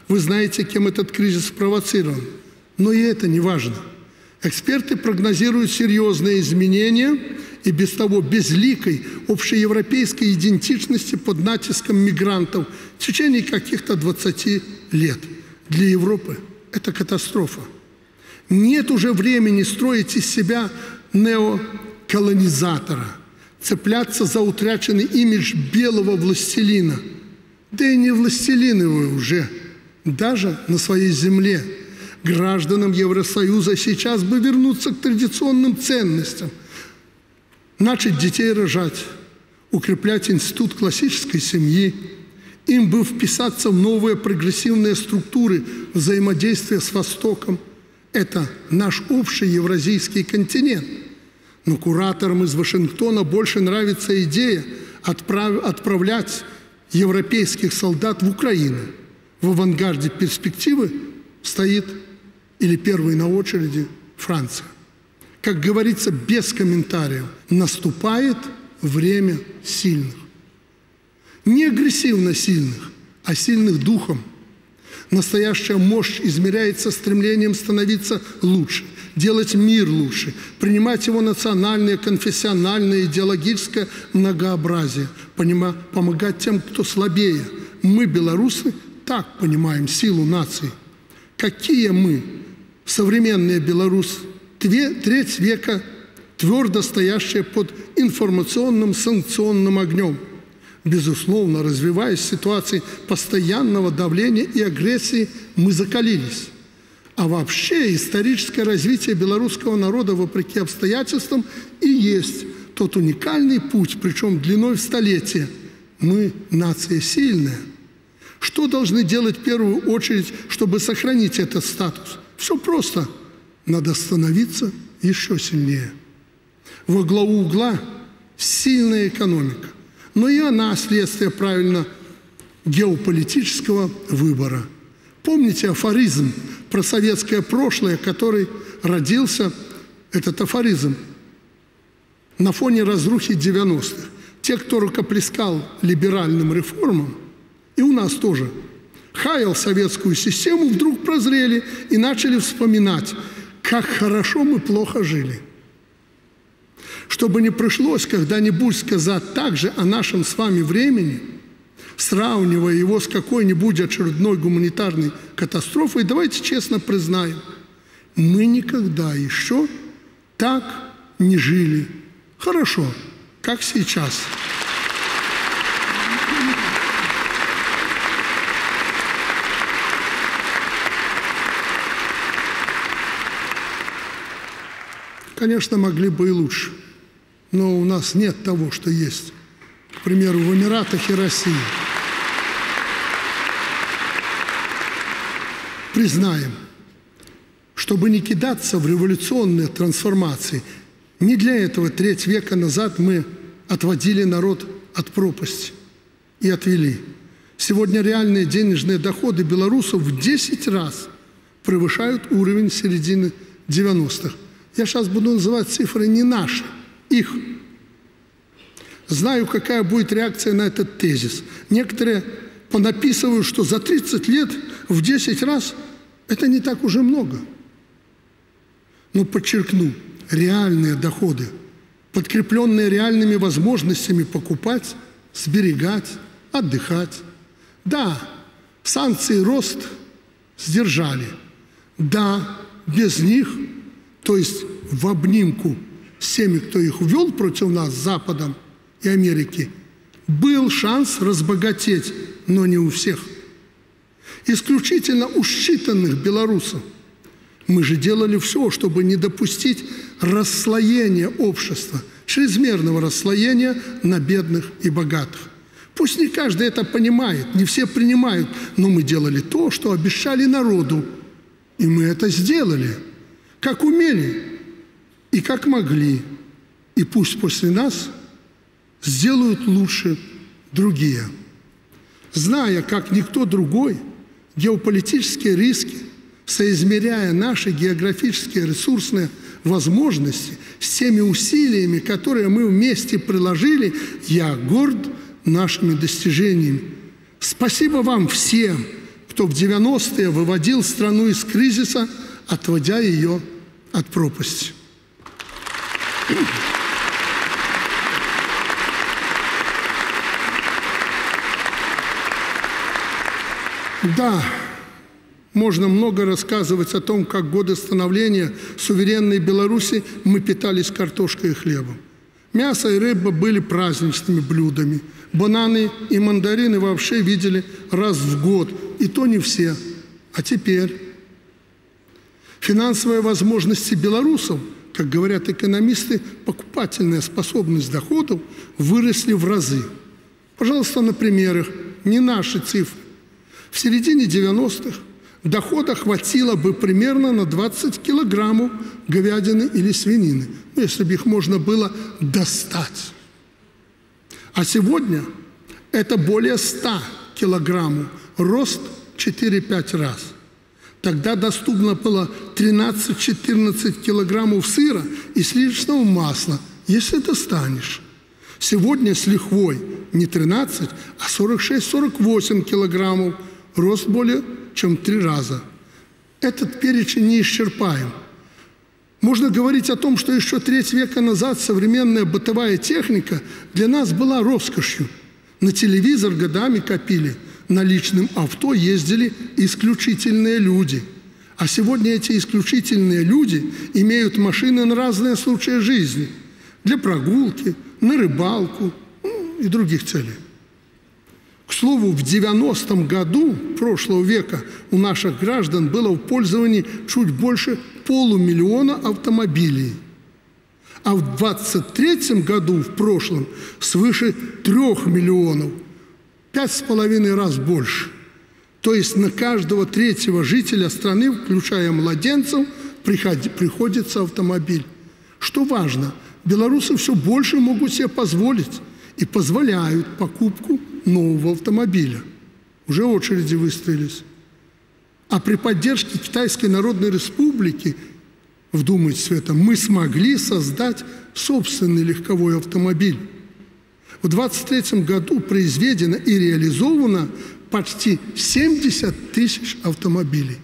Вы знаете, кем этот кризис спровоцирован. Но и это не важно. Эксперты прогнозируют серьезные изменения и без того безликой общеевропейской идентичности под натиском мигрантов в течение каких-то 20 лет. Для Европы это катастрофа. Нет уже времени строить из себя неоколонизатора, цепляться за утраченный имидж белого властелина. Да и не властелины вы уже, даже на своей земле. Гражданам Евросоюза сейчас бы вернуться к традиционным ценностям, начать детей рожать, укреплять институт классической семьи, им бы вписаться в новые прогрессивные структуры взаимодействия с Востоком – это наш общий евразийский континент. Но кураторам из Вашингтона больше нравится идея отправ... отправлять европейских солдат в Украину. В авангарде перспективы стоит или первый на очереди Франция. Как говорится, без комментариев, наступает время сильных. Не агрессивно сильных, а сильных духом – Настоящая мощь измеряется стремлением становиться лучше, делать мир лучше, принимать его национальное, конфессиональное, идеологическое многообразие, помогать тем, кто слабее. Мы, белорусы, так понимаем силу нации. Какие мы, современные белорусы, треть века, твердо стоящие под информационным санкционным огнем – Безусловно, развиваясь в ситуации постоянного давления и агрессии, мы закалились. А вообще историческое развитие белорусского народа, вопреки обстоятельствам, и есть тот уникальный путь, причем длиной в столетие. Мы нация сильная. Что должны делать в первую очередь, чтобы сохранить этот статус? Все просто. Надо становиться еще сильнее. Во главу угла сильная экономика – но и она следствие правильно геополитического выбора. Помните афоризм про советское прошлое, который родился, этот афоризм, на фоне разрухи 90-х. Те, кто рукоплескал либеральным реформам, и у нас тоже, хаял советскую систему, вдруг прозрели и начали вспоминать, как хорошо мы плохо жили – чтобы не пришлось когда-нибудь сказать также о нашем с вами времени, сравнивая его с какой-нибудь очередной гуманитарной катастрофой, давайте честно признаем, мы никогда еще так не жили хорошо, как сейчас. Конечно, могли бы и лучше – но у нас нет того, что есть, к примеру, в Эмиратах и России. Признаем, чтобы не кидаться в революционные трансформации, не для этого треть века назад мы отводили народ от пропасти и отвели. Сегодня реальные денежные доходы белорусов в 10 раз превышают уровень середины 90-х. Я сейчас буду называть цифры не наши – их. Знаю, какая будет реакция на этот тезис. Некоторые понаписывают, что за 30 лет в 10 раз это не так уже много. Но подчеркну, реальные доходы, подкрепленные реальными возможностями покупать, сберегать, отдыхать. Да, санкции рост сдержали. Да, без них, то есть в обнимку – с теми, кто их ввел против нас, Западом и Америки, был шанс разбогатеть, но не у всех. Исключительно у считанных белорусов. Мы же делали все, чтобы не допустить расслоения общества, чрезмерного расслоения на бедных и богатых. Пусть не каждый это понимает, не все принимают, но мы делали то, что обещали народу. И мы это сделали, как умели и как могли, и пусть после нас сделают лучше другие. Зная, как никто другой, геополитические риски, соизмеряя наши географические ресурсные возможности с теми усилиями, которые мы вместе приложили, я горд нашими достижениями. Спасибо вам всем, кто в 90-е выводил страну из кризиса, отводя ее от пропасти. Да, можно много рассказывать о том, как годы становления суверенной Беларуси мы питались картошкой и хлебом. Мясо и рыба были праздничными блюдами. Бананы и мандарины вообще видели раз в год, и то не все. А теперь финансовые возможности белорусов, как говорят экономисты, покупательная способность доходов выросли в разы. Пожалуйста, на примерах, не наши цифры. В середине 90-х дохода хватило бы примерно на 20 килограммов говядины или свинины, ну, если бы их можно было достать. А сегодня это более 100 килограммов, рост 4-5 раз. Тогда доступно было 13-14 килограммов сыра и сливочного масла, если достанешь. Сегодня с лихвой не 13, а 46-48 килограммов, рост более чем три раза. Этот перечень не исчерпаем. Можно говорить о том, что еще треть века назад современная бытовая техника для нас была роскошью. На телевизор годами копили, на личном авто ездили исключительные люди. А сегодня эти исключительные люди имеют машины на разные случаи жизни. Для прогулки, на рыбалку ну, и других целей. К слову, в 90-м году прошлого века у наших граждан было в пользовании чуть больше полумиллиона автомобилей. А в 23 году, в прошлом, свыше трех миллионов, пять с половиной раз больше. То есть на каждого третьего жителя страны, включая младенцев, приходится автомобиль. Что важно, белорусы все больше могут себе позволить и позволяют покупку нового автомобиля. Уже очереди выстроились. А при поддержке Китайской Народной Республики, вдумайтесь в это, мы смогли создать собственный легковой автомобиль. В 23 году произведено и реализовано почти 70 тысяч автомобилей.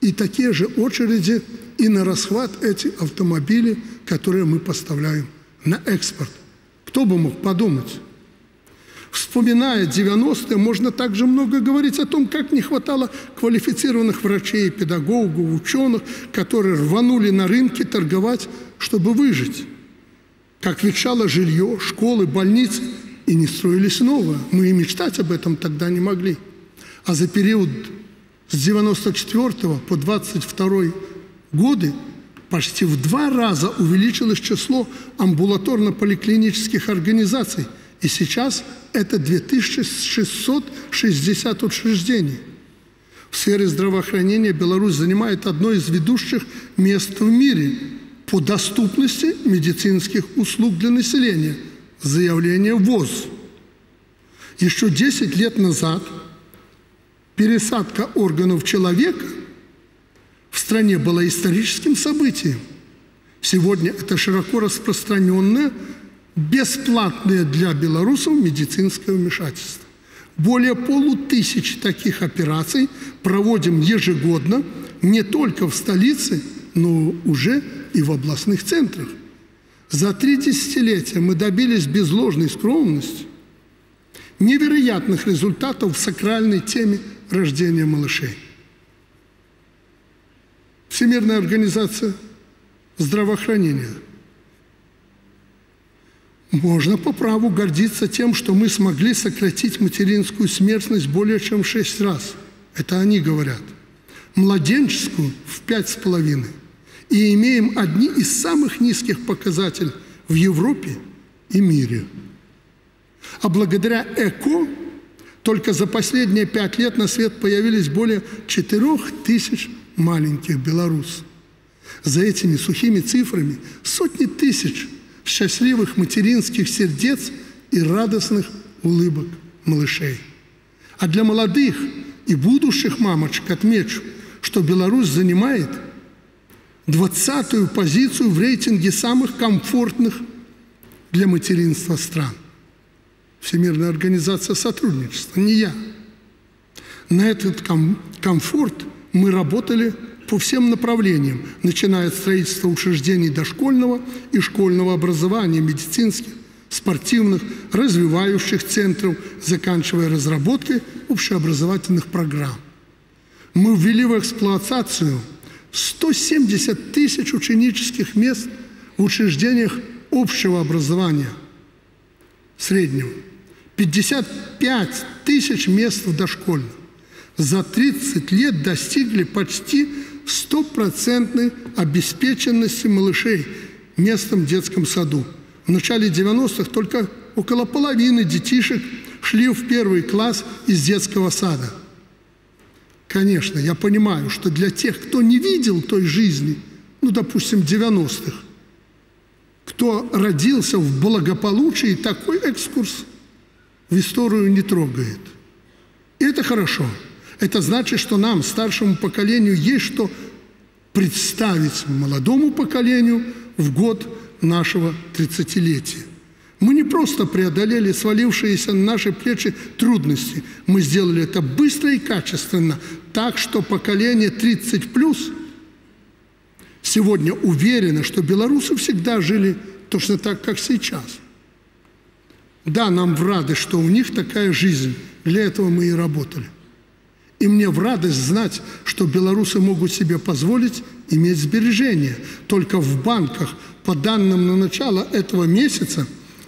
И такие же очереди и на расхват эти автомобили, которые мы поставляем на экспорт. Кто бы мог подумать? Вспоминая 90-е, можно также много говорить о том, как не хватало квалифицированных врачей, педагогов, ученых, которые рванули на рынке торговать, чтобы выжить. Как ветшало жилье, школы, больницы, и не строились новые. Мы и мечтать об этом тогда не могли. А за период с 94 по 22 годы почти в два раза увеличилось число амбулаторно-поликлинических организаций – и сейчас это 2660 учреждений. В сфере здравоохранения Беларусь занимает одно из ведущих мест в мире по доступности медицинских услуг для населения. Заявление ВОЗ. Еще 10 лет назад пересадка органов человека в стране была историческим событием. Сегодня это широко распространенное бесплатное для белорусов медицинское вмешательство. Более полутысячи таких операций проводим ежегодно не только в столице, но уже и в областных центрах. За три десятилетия мы добились без ложной скромности невероятных результатов в сакральной теме рождения малышей. Всемирная организация здравоохранения – можно по праву гордиться тем, что мы смогли сократить материнскую смертность более чем в шесть раз. Это они говорят. Младенческую в пять с половиной. И имеем одни из самых низких показателей в Европе и мире. А благодаря ЭКО только за последние пять лет на свет появились более четырех тысяч маленьких белорусов. За этими сухими цифрами сотни тысяч – счастливых материнских сердец и радостных улыбок малышей. А для молодых и будущих мамочек отмечу, что Беларусь занимает двадцатую позицию в рейтинге самых комфортных для материнства стран. Всемирная организация сотрудничества, не я. На этот ком комфорт мы работали по всем направлениям, начиная от строительства учреждений дошкольного и школьного образования, медицинских, спортивных, развивающих центров, заканчивая разработкой общеобразовательных программ. Мы ввели в эксплуатацию 170 тысяч ученических мест в учреждениях общего образования среднего, 55 тысяч мест в дошкольном. За 30 лет достигли почти стопроцентной обеспеченности малышей местом в детском саду. В начале 90-х только около половины детишек шли в первый класс из детского сада. Конечно, я понимаю, что для тех, кто не видел той жизни, ну, допустим, 90-х, кто родился в благополучии, такой экскурс в историю не трогает. И это хорошо. Это значит, что нам, старшему поколению, есть что представить молодому поколению в год нашего тридцатилетия. Мы не просто преодолели свалившиеся на наши плечи трудности, мы сделали это быстро и качественно, так что поколение 30 плюс сегодня уверено, что белорусы всегда жили точно так, как сейчас. Да, нам в радость, что у них такая жизнь, для этого мы и работали. И мне в радость знать, что белорусы могут себе позволить иметь сбережения. Только в банках, по данным на начало этого месяца,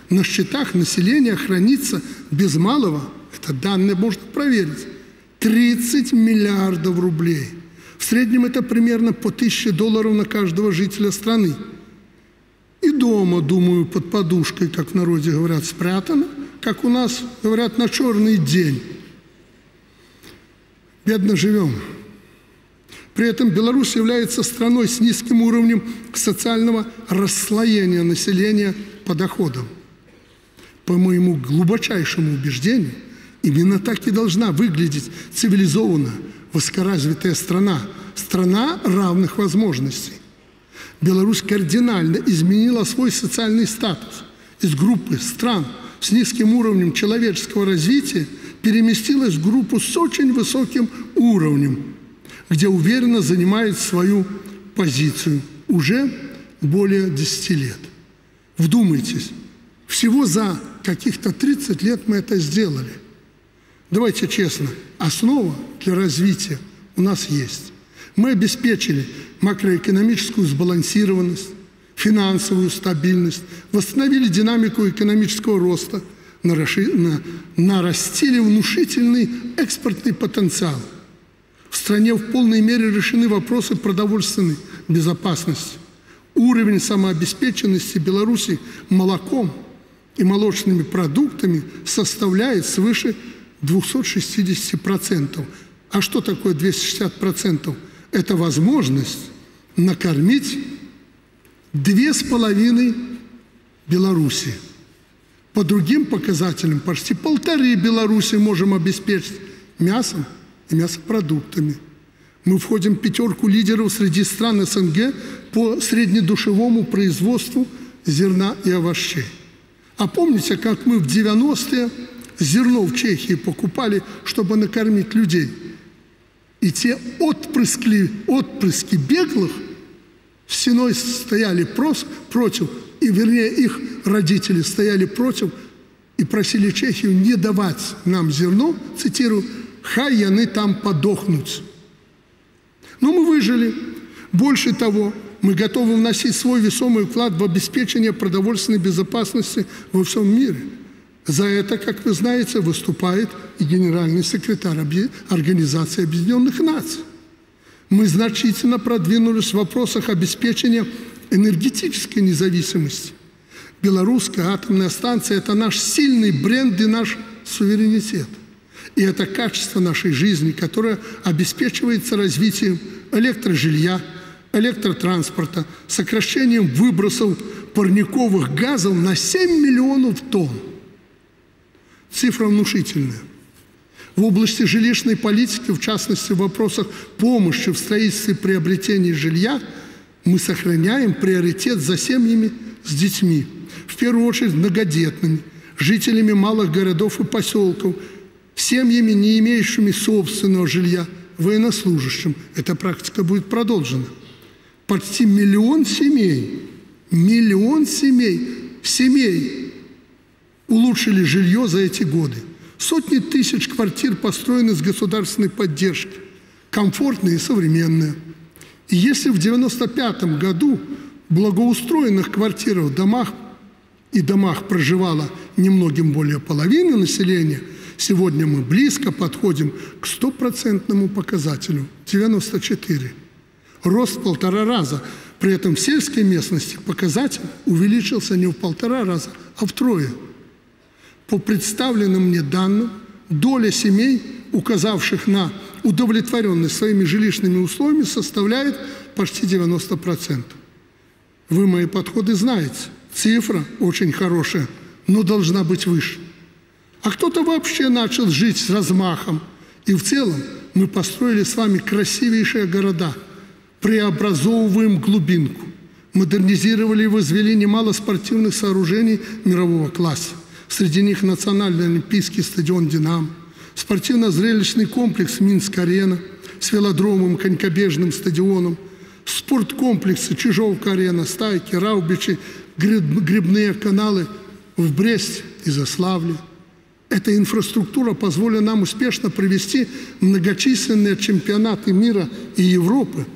на счетах населения хранится без малого, это данные можно проверить, 30 миллиардов рублей. В среднем это примерно по 1000 долларов на каждого жителя страны. И дома, думаю, под подушкой, как в народе говорят, спрятано, как у нас говорят, на черный день бедно живем. При этом Беларусь является страной с низким уровнем социального расслоения населения по доходам. По моему глубочайшему убеждению, именно так и должна выглядеть цивилизованная, высокоразвитая страна, страна равных возможностей. Беларусь кардинально изменила свой социальный статус из группы стран с низким уровнем человеческого развития – переместилась в группу с очень высоким уровнем, где уверенно занимает свою позицию уже более 10 лет. Вдумайтесь, всего за каких-то 30 лет мы это сделали. Давайте честно, основа для развития у нас есть. Мы обеспечили макроэкономическую сбалансированность, финансовую стабильность, восстановили динамику экономического роста – нарастили внушительный экспортный потенциал. В стране в полной мере решены вопросы продовольственной безопасности. Уровень самообеспеченности Беларуси молоком и молочными продуктами составляет свыше 260%. А что такое 260%? Это возможность накормить две с половиной Беларуси. По другим показателям почти полторы Беларуси можем обеспечить мясом и мясопродуктами. Мы входим в пятерку лидеров среди стран СНГ по среднедушевому производству зерна и овощей. А помните, как мы в 90-е зерно в Чехии покупали, чтобы накормить людей? И те отпрыски, отпрыски беглых стеной стояли прос, против и вернее их родители стояли против и просили Чехию не давать нам зерно, цитирую, «хай яны там подохнуть». Но мы выжили. Больше того, мы готовы вносить свой весомый вклад в обеспечение продовольственной безопасности во всем мире. За это, как вы знаете, выступает и генеральный секретарь Организации Объединенных Наций. Мы значительно продвинулись в вопросах обеспечения энергетической независимости. Белорусская атомная станция – это наш сильный бренд и наш суверенитет. И это качество нашей жизни, которое обеспечивается развитием электрожилья, электротранспорта, сокращением выбросов парниковых газов на 7 миллионов тонн. Цифра внушительная. В области жилищной политики, в частности в вопросах помощи в строительстве и приобретении жилья – мы сохраняем приоритет за семьями с детьми, в первую очередь многодетными, жителями малых городов и поселков, семьями, не имеющими собственного жилья, военнослужащим. Эта практика будет продолжена. Почти миллион семей, миллион семей, семей улучшили жилье за эти годы. Сотни тысяч квартир построены с государственной поддержки, комфортные и современные. И если в 1995 году в благоустроенных квартирах, домах и домах проживало немногим более половины населения, сегодня мы близко подходим к стопроцентному показателю – 94. Рост в полтора раза. При этом в сельской местности показатель увеличился не в полтора раза, а втрое. По представленным мне данным, доля семей, указавших на удовлетворенность своими жилищными условиями, составляет почти 90%. Вы мои подходы знаете. Цифра очень хорошая, но должна быть выше. А кто-то вообще начал жить с размахом. И в целом мы построили с вами красивейшие города, преобразовываем глубинку, модернизировали и возвели немало спортивных сооружений мирового класса. Среди них Национальный олимпийский стадион «Динамо», спортивно-зрелищный комплекс «Минск-арена» с велодромом, конькобежным стадионом, спорткомплексы «Чижовка-арена», «Стайки», «Раубичи», грибные каналы в Бресте и Заславле. Эта инфраструктура позволила нам успешно провести многочисленные чемпионаты мира и Европы,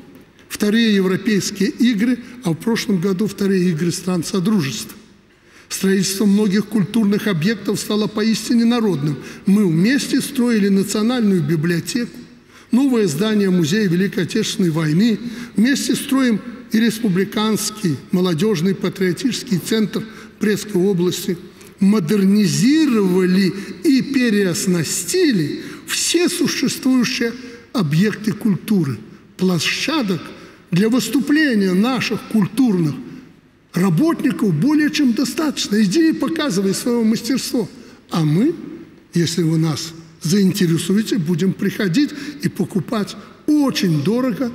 вторые европейские игры, а в прошлом году вторые игры стран Содружества. Строительство многих культурных объектов стало поистине народным. Мы вместе строили национальную библиотеку, новое здание Музея Великой Отечественной войны, вместе строим и республиканский молодежный патриотический центр Брестской области, модернизировали и переоснастили все существующие объекты культуры, площадок для выступления наших культурных работников более чем достаточно. Иди и показывай свое мастерство. А мы, если вы нас заинтересуете, будем приходить и покупать очень дорого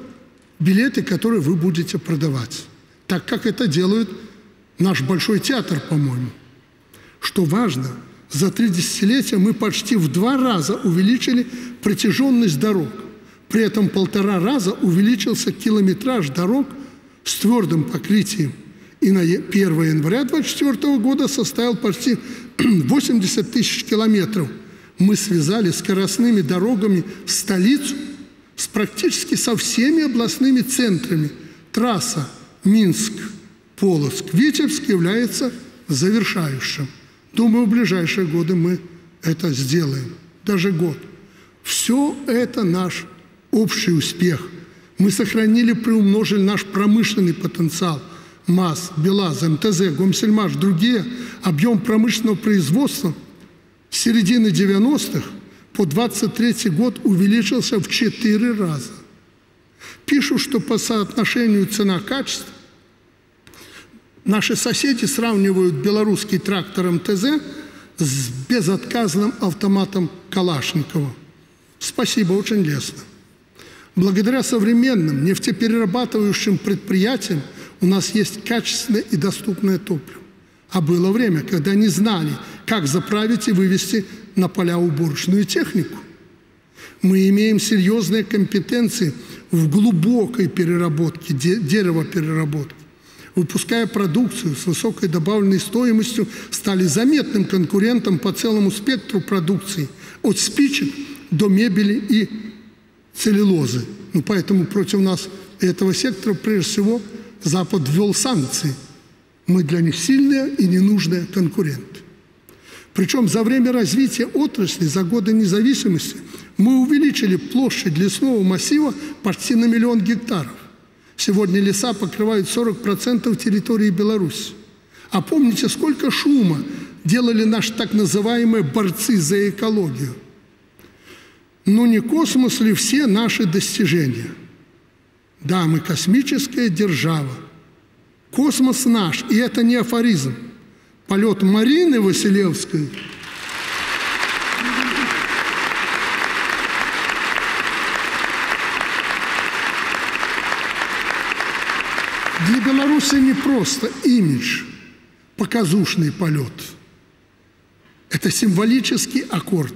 билеты, которые вы будете продавать. Так как это делает наш Большой театр, по-моему. Что важно, за три десятилетия мы почти в два раза увеличили протяженность дорог. При этом полтора раза увеличился километраж дорог с твердым покрытием. И на 1 января 2024 года составил почти 80 тысяч километров. Мы связали скоростными дорогами столицу с практически со всеми областными центрами. Трасса Минск-Полоцк, Витебск является завершающим. Думаю, в ближайшие годы мы это сделаем, даже год. Все это наш общий успех. Мы сохранили, приумножили наш промышленный потенциал. МАЗ, БелАЗ, МТЗ, Гомсельмаш, другие. Объем промышленного производства с середины 90-х по 23 год увеличился в 4 раза. Пишут, что по соотношению цена-качество наши соседи сравнивают белорусский трактор МТЗ с безотказным автоматом Калашникова. Спасибо, очень лестно. Благодаря современным нефтеперерабатывающим предприятиям у нас есть качественное и доступное топливо. А было время, когда не знали, как заправить и вывести на поля уборочную технику. Мы имеем серьезные компетенции в глубокой переработке, дерево-переработке. Выпуская продукцию с высокой добавленной стоимостью, стали заметным конкурентом по целому спектру продукции, от спичек до мебели и целлюлозы. Ну, поэтому против нас этого сектора, прежде всего, Запад ввел санкции. Мы для них сильные и ненужные конкуренты. Причем за время развития отрасли, за годы независимости, мы увеличили площадь лесного массива почти на миллион гектаров. Сегодня леса покрывают 40% территории Беларуси. А помните, сколько шума делали наши так называемые борцы за экологию? Но не космос ли все наши достижения? Да, мы космическая держава. Космос наш, и это не афоризм – полет Марины Василевской для Беларуси не просто имидж, показушный полет. Это символический аккорд.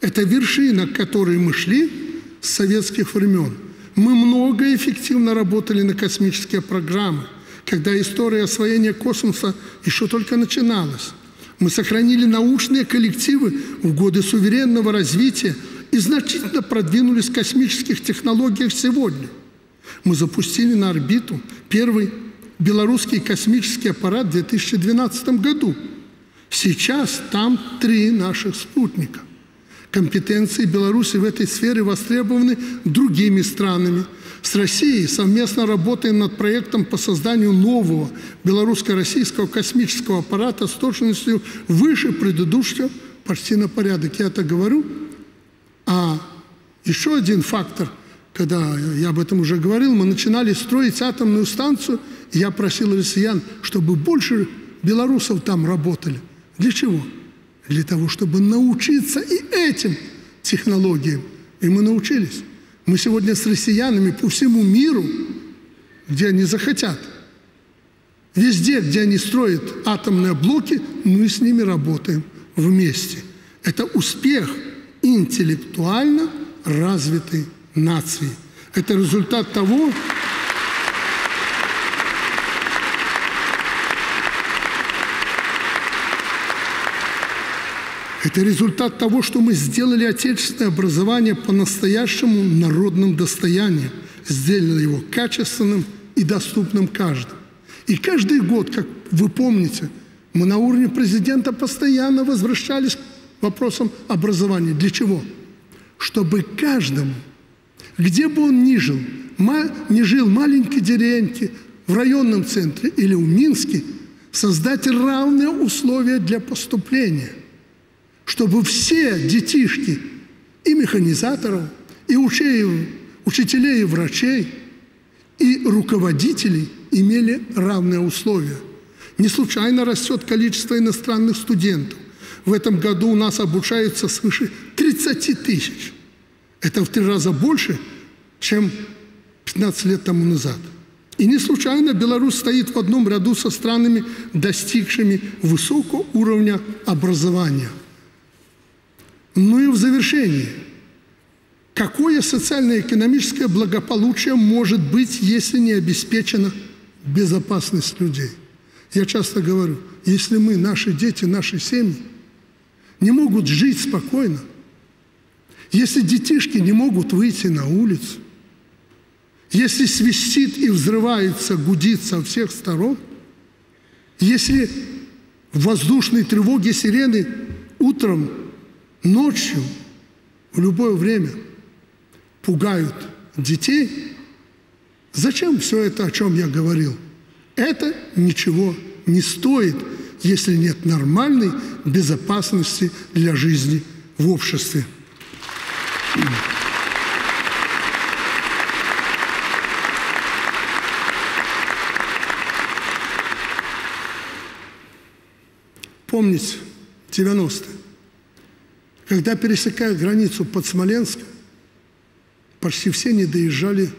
Это вершина, к которой мы шли с советских времен. Мы много эффективно работали на космические программы – когда история освоения космоса еще только начиналась. Мы сохранили научные коллективы в годы суверенного развития и значительно продвинулись в космических технологиях сегодня. Мы запустили на орбиту первый белорусский космический аппарат в 2012 году. Сейчас там три наших спутника. Компетенции Беларуси в этой сфере востребованы другими странами. С Россией совместно работаем над проектом по созданию нового белорусско-российского космического аппарата с точностью выше предыдущего почти на порядок. Я это говорю. А еще один фактор, когда я об этом уже говорил, мы начинали строить атомную станцию, я просил россиян, чтобы больше белорусов там работали. Для чего? Для того, чтобы научиться и этим технологиям. И мы научились. Мы сегодня с россиянами по всему миру, где они захотят, везде, где они строят атомные блоки, мы с ними работаем вместе. Это успех интеллектуально развитой нации. Это результат того, Это результат того, что мы сделали отечественное образование по-настоящему народным достоянием, сделали его качественным и доступным каждому. И каждый год, как вы помните, мы на уровне президента постоянно возвращались к вопросам образования. Для чего? Чтобы каждому, где бы он ни жил, не жил в маленькой деревеньке, в районном центре или в Минске, создать равные условия для поступления – чтобы все детишки и механизаторов, и учей, учителей, и врачей, и руководителей имели равные условия. Не случайно растет количество иностранных студентов. В этом году у нас обучается свыше 30 тысяч. Это в три раза больше, чем 15 лет тому назад. И не случайно Беларусь стоит в одном ряду со странами, достигшими высокого уровня образования – ну и в завершении. Какое социально-экономическое благополучие может быть, если не обеспечена безопасность людей? Я часто говорю, если мы, наши дети, наши семьи не могут жить спокойно, если детишки не могут выйти на улицу, если свистит и взрывается, гудит со всех сторон, если в воздушной тревоге сирены утром ночью, в любое время пугают детей, зачем все это, о чем я говорил? Это ничего не стоит, если нет нормальной безопасности для жизни в обществе. Помните 90-е? Когда пересекая границу под Смоленском, почти все не доезжали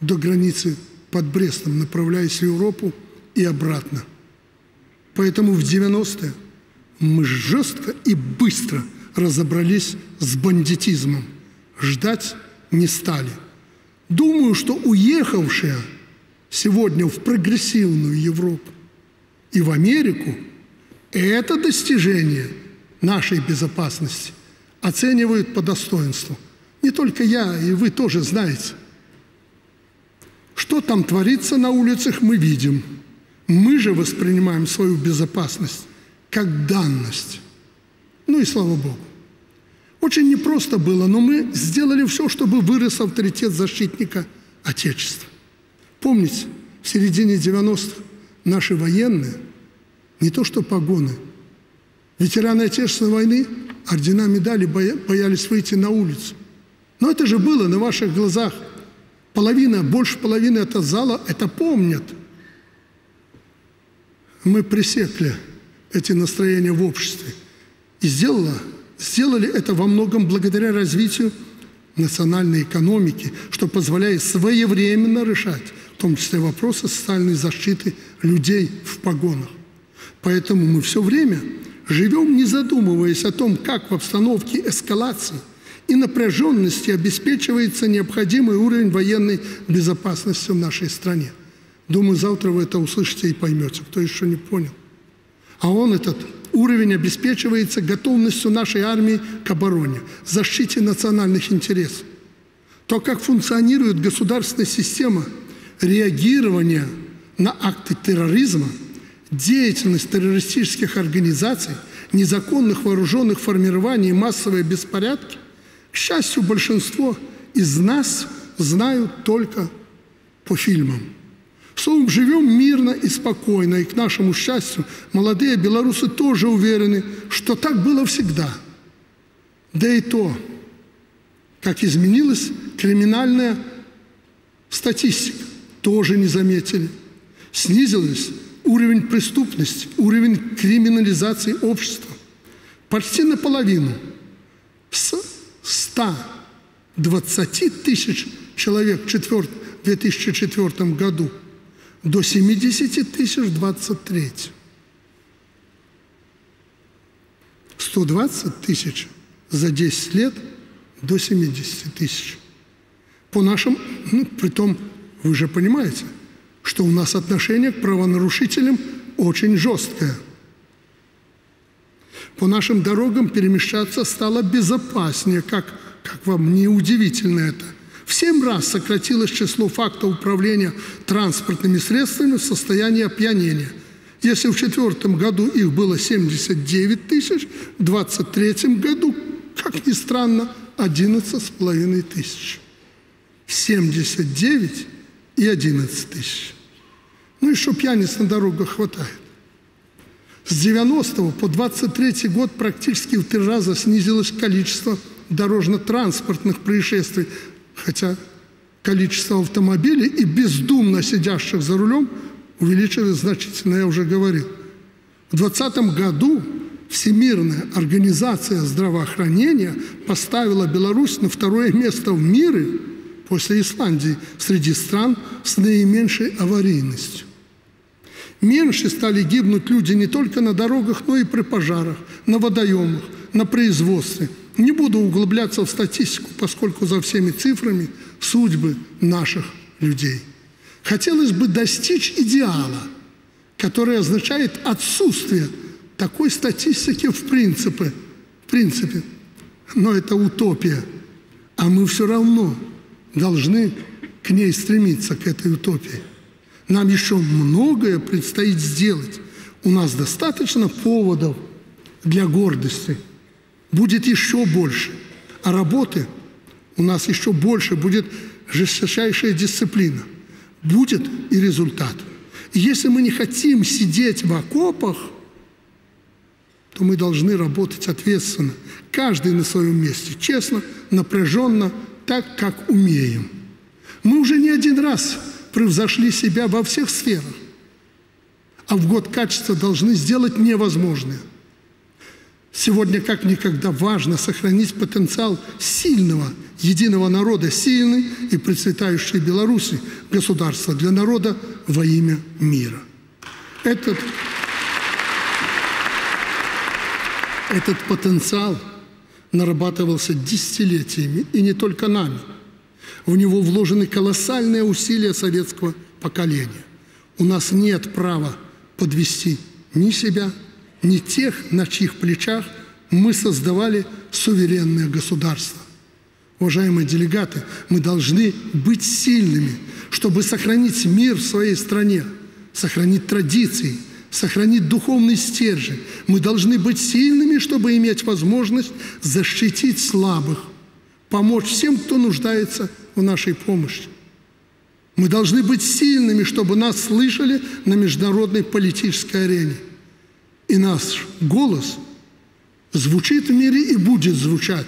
до границы под Брестом, направляясь в Европу и обратно. Поэтому в 90-е мы жестко и быстро разобрались с бандитизмом. Ждать не стали. Думаю, что уехавшие сегодня в прогрессивную Европу и в Америку – это достижение – нашей безопасности оценивают по достоинству. Не только я, и вы тоже знаете. Что там творится на улицах, мы видим. Мы же воспринимаем свою безопасность как данность. Ну и слава Богу. Очень непросто было, но мы сделали все, чтобы вырос авторитет защитника Отечества. Помните, в середине 90-х наши военные, не то что погоны – Ветераны Отечественной войны ордена, медали боялись выйти на улицу. Но это же было на ваших глазах. Половина, больше половины этого зала это помнят. Мы пресекли эти настроения в обществе. И сделала, сделали это во многом благодаря развитию национальной экономики, что позволяет своевременно решать, в том числе вопросы социальной защиты людей в погонах. Поэтому мы все время живем, не задумываясь о том, как в обстановке эскалации и напряженности обеспечивается необходимый уровень военной безопасности в нашей стране. Думаю, завтра вы это услышите и поймете, кто еще не понял. А он, этот уровень обеспечивается готовностью нашей армии к обороне, защите национальных интересов. То, как функционирует государственная система реагирования на акты терроризма, деятельность террористических организаций, незаконных вооруженных формирований и массовые беспорядки, к счастью, большинство из нас знают только по фильмам. Словом, живем мирно и спокойно, и к нашему счастью, молодые белорусы тоже уверены, что так было всегда. Да и то, как изменилась криминальная статистика, тоже не заметили. Снизилась уровень преступности, уровень криминализации общества. Почти наполовину. С 120 тысяч человек в 2004 году до 70 тысяч в 23. 120 тысяч за 10 лет до 70 тысяч. По нашим, ну, при том, вы же понимаете, что у нас отношение к правонарушителям очень жесткое. По нашим дорогам перемещаться стало безопаснее, как, как вам не удивительно это. В семь раз сократилось число фактов управления транспортными средствами в состоянии опьянения. Если в четвертом году их было 79 тысяч, в 23 году, как ни странно, 11 с половиной тысяч. 79 и 11 тысяч. Ну и что пьяниц на дорогах хватает. С 90 по 23 год практически в три раза снизилось количество дорожно-транспортных происшествий, хотя количество автомобилей и бездумно сидящих за рулем увеличилось значительно, я уже говорил. В 2020 году Всемирная организация здравоохранения поставила Беларусь на второе место в мире после Исландии среди стран с наименьшей аварийностью. Меньше стали гибнуть люди не только на дорогах, но и при пожарах, на водоемах, на производстве. Не буду углубляться в статистику, поскольку за всеми цифрами судьбы наших людей. Хотелось бы достичь идеала, который означает отсутствие такой статистики в принципе. В принципе. Но это утопия. А мы все равно должны к ней стремиться, к этой утопии. Нам еще многое предстоит сделать. У нас достаточно поводов для гордости. Будет еще больше. А работы у нас еще больше. Будет жесточайшая дисциплина. Будет и результат. И если мы не хотим сидеть в окопах, то мы должны работать ответственно. Каждый на своем месте. Честно, напряженно, так, как умеем. Мы уже не один раз превзошли себя во всех сферах, а в год качества должны сделать невозможное. Сегодня как никогда важно сохранить потенциал сильного единого народа, сильной и процветающей Беларуси, государства для народа во имя мира. Этот, этот потенциал нарабатывался десятилетиями, и не только нами – в него вложены колоссальные усилия советского поколения. У нас нет права подвести ни себя, ни тех, на чьих плечах мы создавали суверенное государство. Уважаемые делегаты, мы должны быть сильными, чтобы сохранить мир в своей стране, сохранить традиции, сохранить духовный стержень. Мы должны быть сильными, чтобы иметь возможность защитить слабых, помочь всем, кто нуждается в нашей помощи. Мы должны быть сильными, чтобы нас слышали на международной политической арене. И наш голос звучит в мире и будет звучать.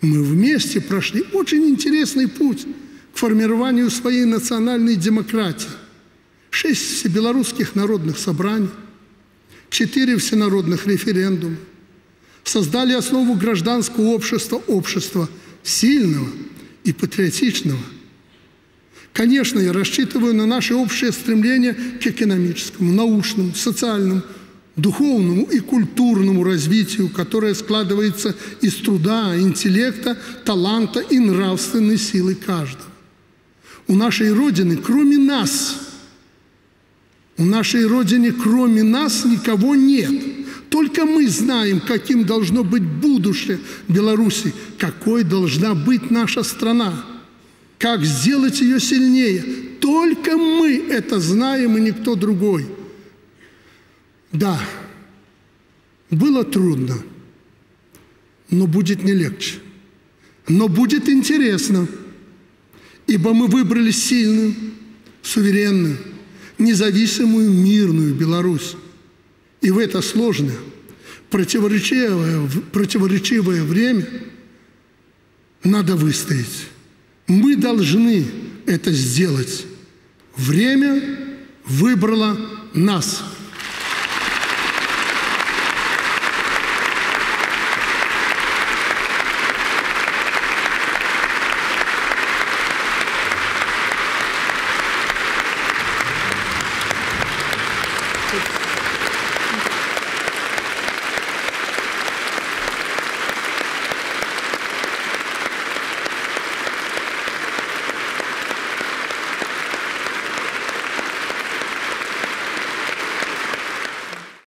Мы вместе прошли очень интересный путь к формированию своей национальной демократии. Шесть всебелорусских народных собраний, четыре всенародных референдума. Создали основу гражданского общества, общества сильного – и патриотичного. Конечно, я рассчитываю на наше общее стремление к экономическому, научному, социальному, духовному и культурному развитию, которое складывается из труда, интеллекта, таланта и нравственной силы каждого. У нашей Родины, кроме нас, у нашей Родины, кроме нас, никого нет – Только мы знаем, каким должно быть будущее Беларуси, какой должна быть наша страна, как сделать ее сильнее. Только мы это знаем и никто другой. Да, было трудно, но будет не легче. Но будет интересно, ибо мы выбрали сильную, суверенную, независимую, мирную Беларусь. И в это сложное, противоречивое, противоречивое время надо выстоять. Мы должны это сделать. Время выбрало нас.